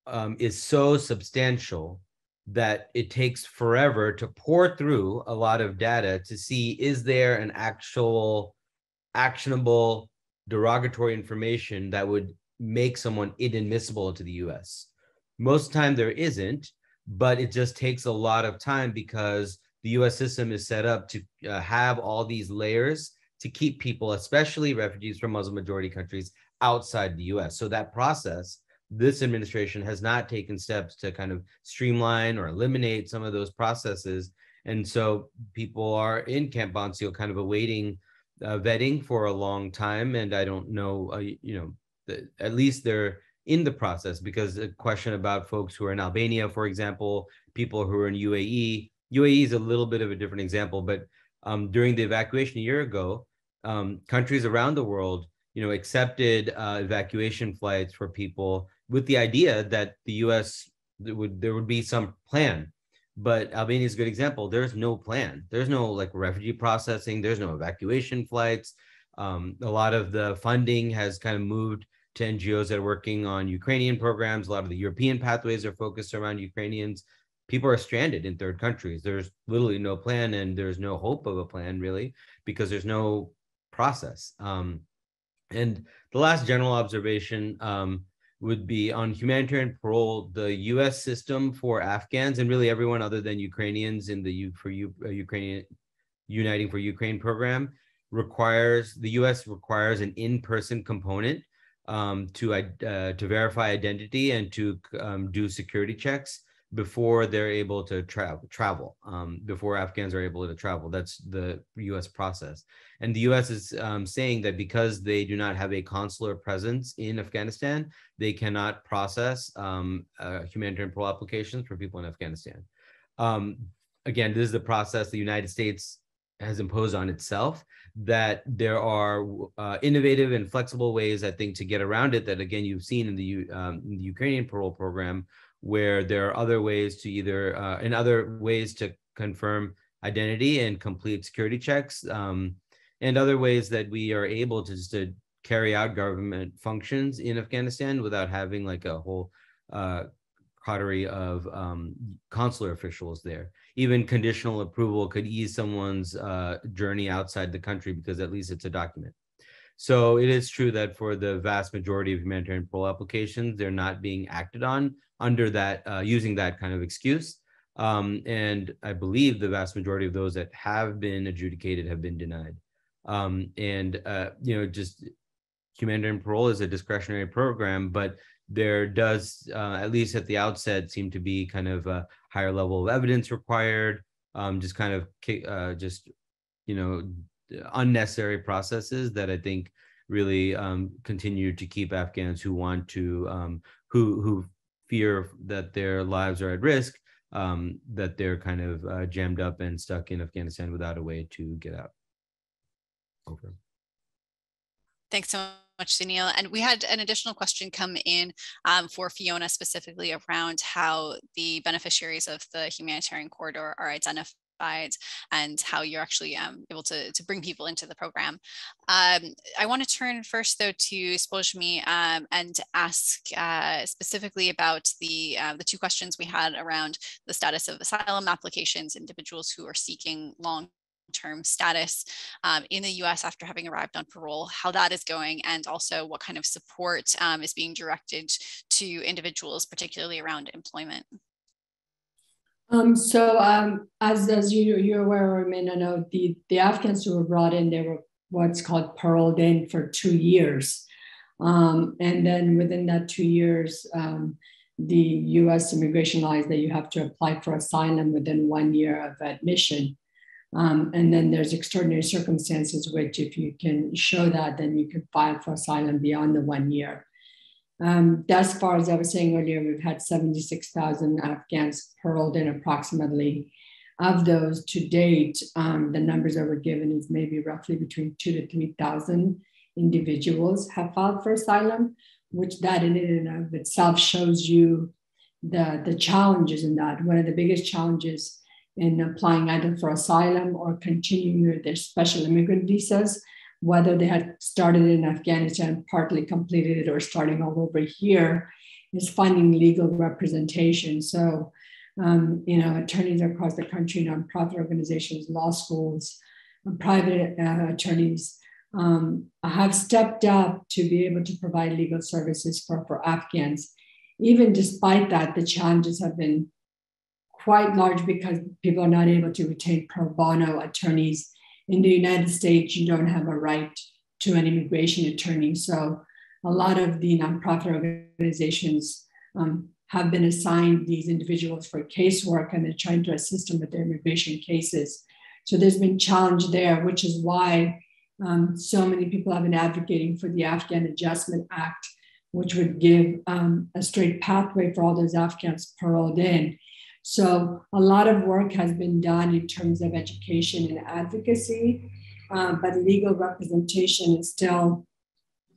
um, is so substantial that it takes forever to pour through a lot of data to see is there an actual actionable derogatory information that would make someone inadmissible to the US. Most time there isn't, but it just takes a lot of time because the US system is set up to uh, have all these layers to keep people, especially refugees from Muslim majority countries, outside the US. So that process, this administration has not taken steps to kind of streamline or eliminate some of those processes. And so people are in Camp Bondsteel kind of awaiting uh, vetting for a long time, and I don't know, uh, you know, the, at least they're in the process because a question about folks who are in Albania, for example, people who are in UAE. UAE is a little bit of a different example, but um, during the evacuation a year ago, um, countries around the world, you know, accepted uh, evacuation flights for people with the idea that the U.S. Would there would be some plan but Albania is a good example. There's no plan. There's no like refugee processing. There's no evacuation flights. Um, a lot of the funding has kind of moved to NGOs that are working on Ukrainian programs. A lot of the European pathways are focused around Ukrainians. People are stranded in third countries. There's literally no plan, and there's no hope of a plan really because there's no process. Um, and the last general observation um, would be on humanitarian parole, the U.S. system for Afghans and really everyone other than Ukrainians in the U for U, uh, Ukrainian Uniting for Ukraine program requires the U.S. requires an in-person component um, to uh, to verify identity and to um, do security checks before they're able to tra- travel, um, before Afghans are able to travel. That's the US process. And the US is um, saying that because they do not have a consular presence in Afghanistan, they cannot process um, uh, humanitarian parole applications for people in Afghanistan. Um, again, this is the process the United States has imposed on itself that there are uh, innovative and flexible ways, I think, to get around it that, again, you've seen in the, um, in the Ukrainian parole program, where there are other ways to either uh, and other ways to confirm identity and complete security checks um, and other ways that we are able to just to carry out government functions in afghanistan without having like a whole uh, coterie of um, consular officials there. Even conditional approval could ease someone's uh, journey outside the country because at least it's a document. So it is true that for the vast majority of humanitarian parole applications, they're not being acted on under that, uh, using that kind of excuse. Um, and I believe the vast majority of those that have been adjudicated have been denied. Um, and, uh, you know, just humanitarian parole is a discretionary program, but there does, uh, at least at the outset, seem to be kind of a higher level of evidence required, um, just kind of, uh, just, you know, unnecessary processes that I think really um, continue to keep Afghans who want to um, who who fear that their lives are at risk um, that they're kind of uh, jammed up and stuck in Afghanistan without a way to get out. Over. Thanks so much, Sunil. And we had an additional question come in um, for Fiona specifically around how the beneficiaries of the humanitarian corridor are identified and how you're actually um, able to, to bring people into the program. Um, I want to turn first though to Spojmi um, and ask uh, specifically about the, uh, the two questions we had around the status of asylum applications, individuals who are seeking long term status um, in the US after having arrived on parole, how that is going, and also what kind of support um, is being directed to individuals, particularly around employment. Um, so um, as, as you, you're aware or may not know, the, the Afghans who were brought in, they were what's called paroled in for two years. Um, and then within that two years, um, the US immigration law is that you have to apply for asylum within one year of admission. Um, and then there's extraordinary circumstances, which if you can show that, then you can file for asylum beyond the one year. Um, thus far, as I was saying earlier, we've had 76,000 Afghans paroled in approximately. Of those to date, um, the numbers that were given is maybe roughly between two to 3,000 individuals have filed for asylum, which that in and of itself shows you the, the challenges in that. One of the biggest challenges in applying either for asylum or continuing their special immigrant visas whether they had started in Afghanistan, partly completed it, or starting all over here, is finding legal representation. So, um, you know, attorneys across the country, nonprofit organizations, law schools, private uh, attorneys um, have stepped up to be able to provide legal services for, for Afghans. Even despite that, the challenges have been quite large because people are not able to retain pro bono attorneys in the United States, you don't have a right to an immigration attorney. So a lot of the nonprofit organizations um, have been assigned these individuals for casework and they're trying to assist them with their immigration cases. So there's been challenge there, which is why Um, so many people have been advocating for the Afghan Adjustment Act, which would give um, a straight pathway for all those Afghans paroled in. So a lot of work has been done in terms of education and advocacy, uh, but legal representation is still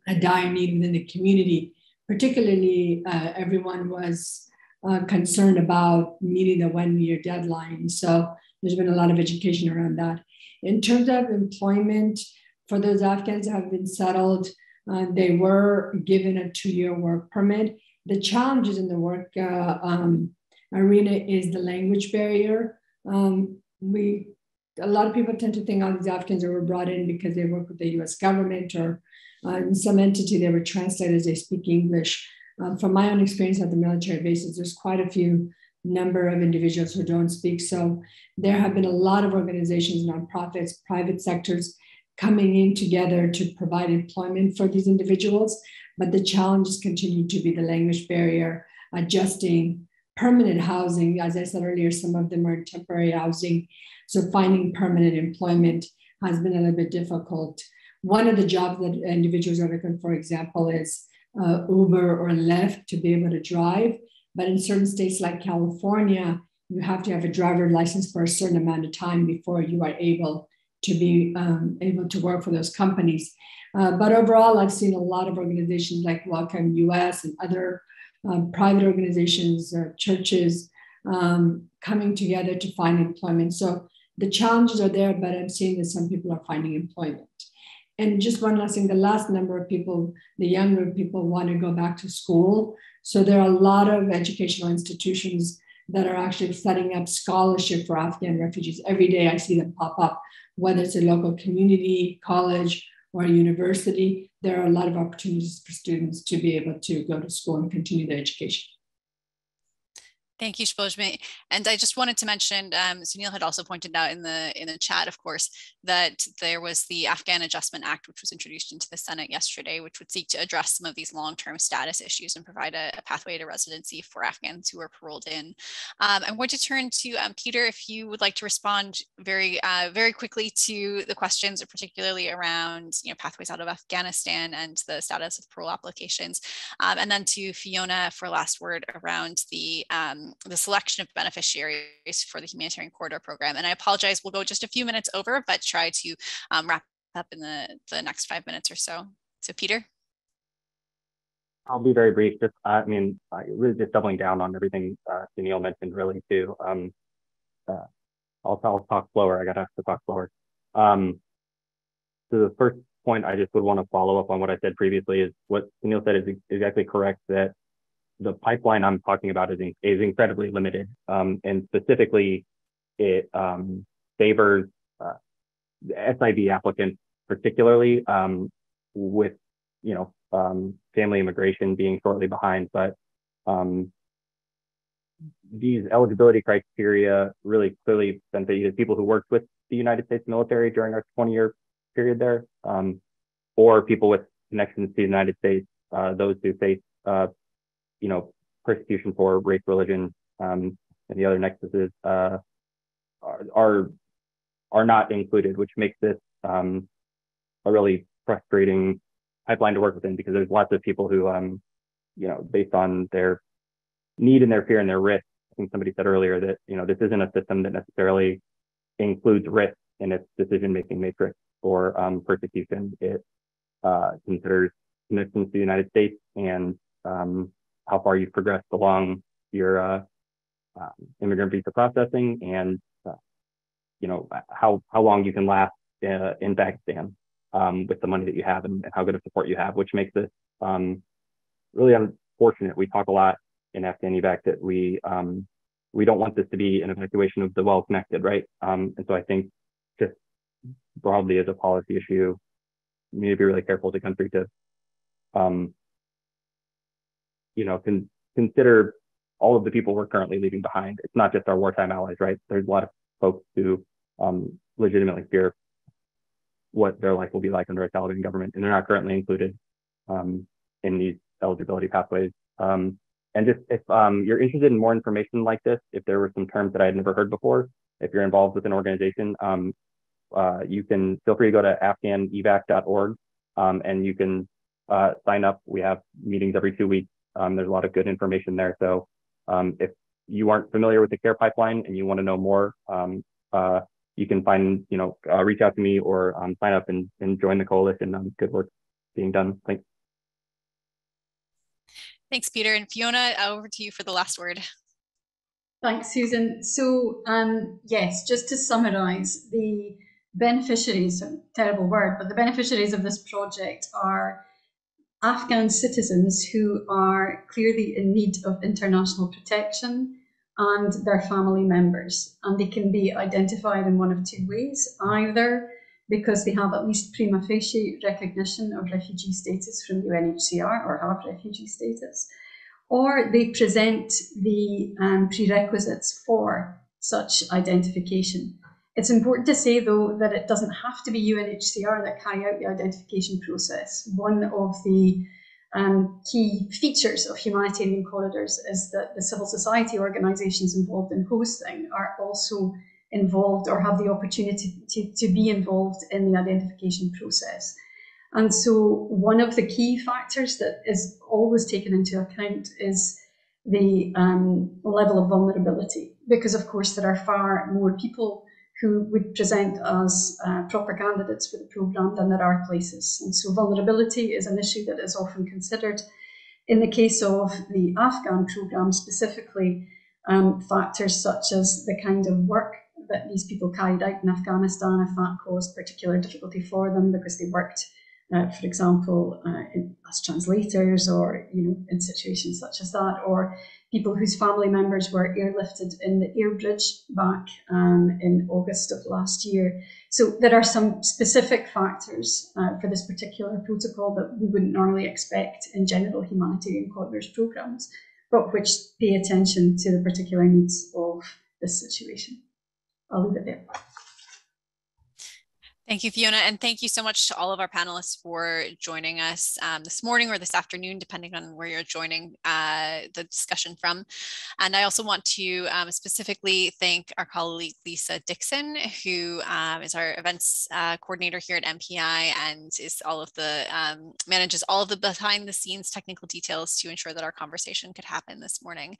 a dire need within the community. Particularly, uh, everyone was uh, concerned about meeting the one year deadline. So there's been a lot of education around that. In terms of employment, for those Afghans that have been settled, uh, they were given a two year work permit. The challenges in the work uh, um, arena is the language barrier. Um, we a lot of people tend to think all these Afghans that were brought in because they work with the U.S. government or uh, in some entity they were translated as they speak English. Um, from my own experience at the military bases, there's quite a few number of individuals who don't speak. So there have been a lot of organizations, nonprofits, private sectors coming in together to provide employment for these individuals. But the challenges continue to be the language barrier, adjusting permanent housing. As I said earlier, some of them are temporary housing. So finding permanent employment has been a little bit difficult. One of the jobs that individuals are looking for, example, is uh, Uber or Lyft to be able to drive. But in certain states like California, you have to have a driver license for a certain amount of time before you are able to be um, able to work for those companies. Uh, but overall, I've seen a lot of organizations like Welcome US and other um, private organizations, churches um, coming together to find employment. So the challenges are there, but I'm seeing that some people are finding employment. And just one last thing the last number of people, the younger people, want to go back to school. So there are a lot of educational institutions that are actually setting up scholarship for Afghan refugees. Every day I see them pop up, whether it's a local community college or a university. There are a lot of opportunities for students to be able to go to school and continue their education. Thank you, Spojmi. And I just wanted to mention, um, Sunil had also pointed out in the in the chat, of course, that there was the Afghan Adjustment Act, which was introduced into the Senate yesterday, which would seek to address some of these long-term status issues and provide a, a, pathway to residency for Afghans who are paroled in. Um, I'm going to turn to um, Peter, if you would like to respond very, uh, very quickly to the questions, particularly around you know, pathways out of Afghanistan and the status of parole applications, um, and then to Fiona for last word around the the selection of beneficiaries for the humanitarian corridor program. And I apologize, we'll go just a few minutes over, but try to um, wrap up in the, the next five minutes or so. So Peter? I'll be very brief. Just, I mean, really just doubling down on everything uh, Sunil mentioned really too. Um, uh, I'll, I'll talk slower. I gotta have to talk slower. Um, so the first point I just would want to follow up on what I said previously is what Sunil said is exactly correct that the pipeline I'm talking about is, is incredibly limited. Um, and specifically, it um, favors uh, SIV applicants, particularly um, with, you know, um, family immigration being shortly behind. But um, these eligibility criteria really clearly benefit people who worked with the United States military during our 20 year period there, um, or people with connections to the United States, uh, those who face uh, you know, persecution for race, religion, um, and the other nexuses uh, are, are, not included, which makes this um, a really frustrating pipeline to work within because there's lots of people who, um, you know, based on their need and their fear and their risk. I think somebody said earlier that you know this isn't a system that necessarily includes risk in its decision-making matrix for um, persecution. It uh, considers connections to the United States and um, how far you've progressed along your uh, uh, immigrant visa processing and uh, you know how how long you can last uh, in Pakistan um, with the money that you have and, and, how good of support you have, which makes this um, really unfortunate. We talk a lot in Afghan evac that we um, we don't want this to be an evacuation of the well connected, right? Um, and so I think just broadly as a policy issue, we need to be really careful as a country to um, you know, can consider all of the people we're currently leaving behind. It's not just our wartime allies, right? There's a lot of folks who um, legitimately fear what their life will be like under a Taliban government, and they're not currently included um, in these eligibility pathways. Um, and just if um, you're interested in more information like this, if there were some terms that I had never heard before, if you're involved with an organization, um, uh, you can feel free to go to afghanevac.org um, and you can uh, sign up. We have meetings every two weeks. Um, there's a lot of good information there. So um, if you aren't familiar with the care pipeline and you want to know more, um, uh, you can find, you know, uh, reach out to me or um, sign up and, and join the coalition. Um, good work being done. Thanks. Thanks, Peter. And Fiona, over to you for the last word. Thanks, Susan. So, um, yes, just to summarize, the beneficiaries, terrible word, but the beneficiaries of this project are Afghan citizens who are clearly in need of international protection and their family members. And they can be identified in one of two ways either because they have at least prima facie recognition of refugee status from UNHCR or have refugee status, or they present the um, prerequisites for such identification. It's important to say, though, that it doesn't have to be UNHCR that carry out the identification process. One of the um, key features of humanitarian corridors is that the civil society organisations involved in hosting are also involved or have the opportunity to, to be involved in the identification process. And so, one of the key factors that is always taken into account is the um, level of vulnerability, because of course there are far more people who would present as uh, proper candidates for the programme than there are places. And so vulnerability is an issue that is often considered. In the case of the Afghan programme specifically, um, factors such as the kind of work that these people carried out in Afghanistan, if that caused particular difficulty for them because they worked, uh, for example, uh, in, as translators or you know in situations such as that, or people whose family members were airlifted in the air bridge back um, in August of last year. So there are some specific factors uh, for this particular protocol that we wouldn't normally expect in general humanitarian corridors programs, but which pay attention to the particular needs of this situation. I'll leave it there. Thank you, Fiona, and thank you so much to all of our panelists for joining us um, this morning or this afternoon, depending on where you're joining uh, the discussion from. And I also want to um, specifically thank our colleague Lisa Dixon, who um, is our events uh, coordinator here at MPI and is all of the um, manages all of the behind the scenes technical details to ensure that our conversation could happen this morning.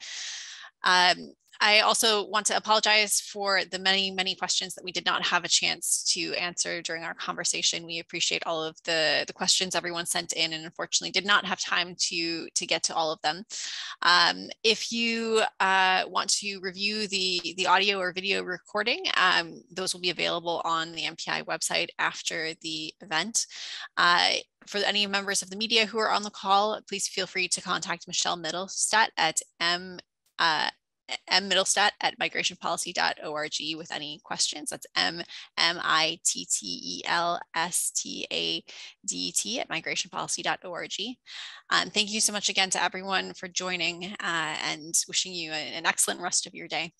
Um, I also want to apologize for the many, many questions that we did not have a chance to answer during our conversation. We appreciate all of the, the questions everyone sent in and unfortunately did not have time to, to get to all of them. Um, if you uh, want to review the, the audio or video recording, um, those will be available on the MPI website after the event. Uh, for any members of the media who are on the call, please feel free to contact Michelle Mittelstadt at m uh, mmittelstadt at migrationpolicy.org with any questions. That's M M I T T E L S T A D T at migrationpolicy.org. Um, thank you so much again to everyone for joining uh, and wishing you an excellent rest of your day.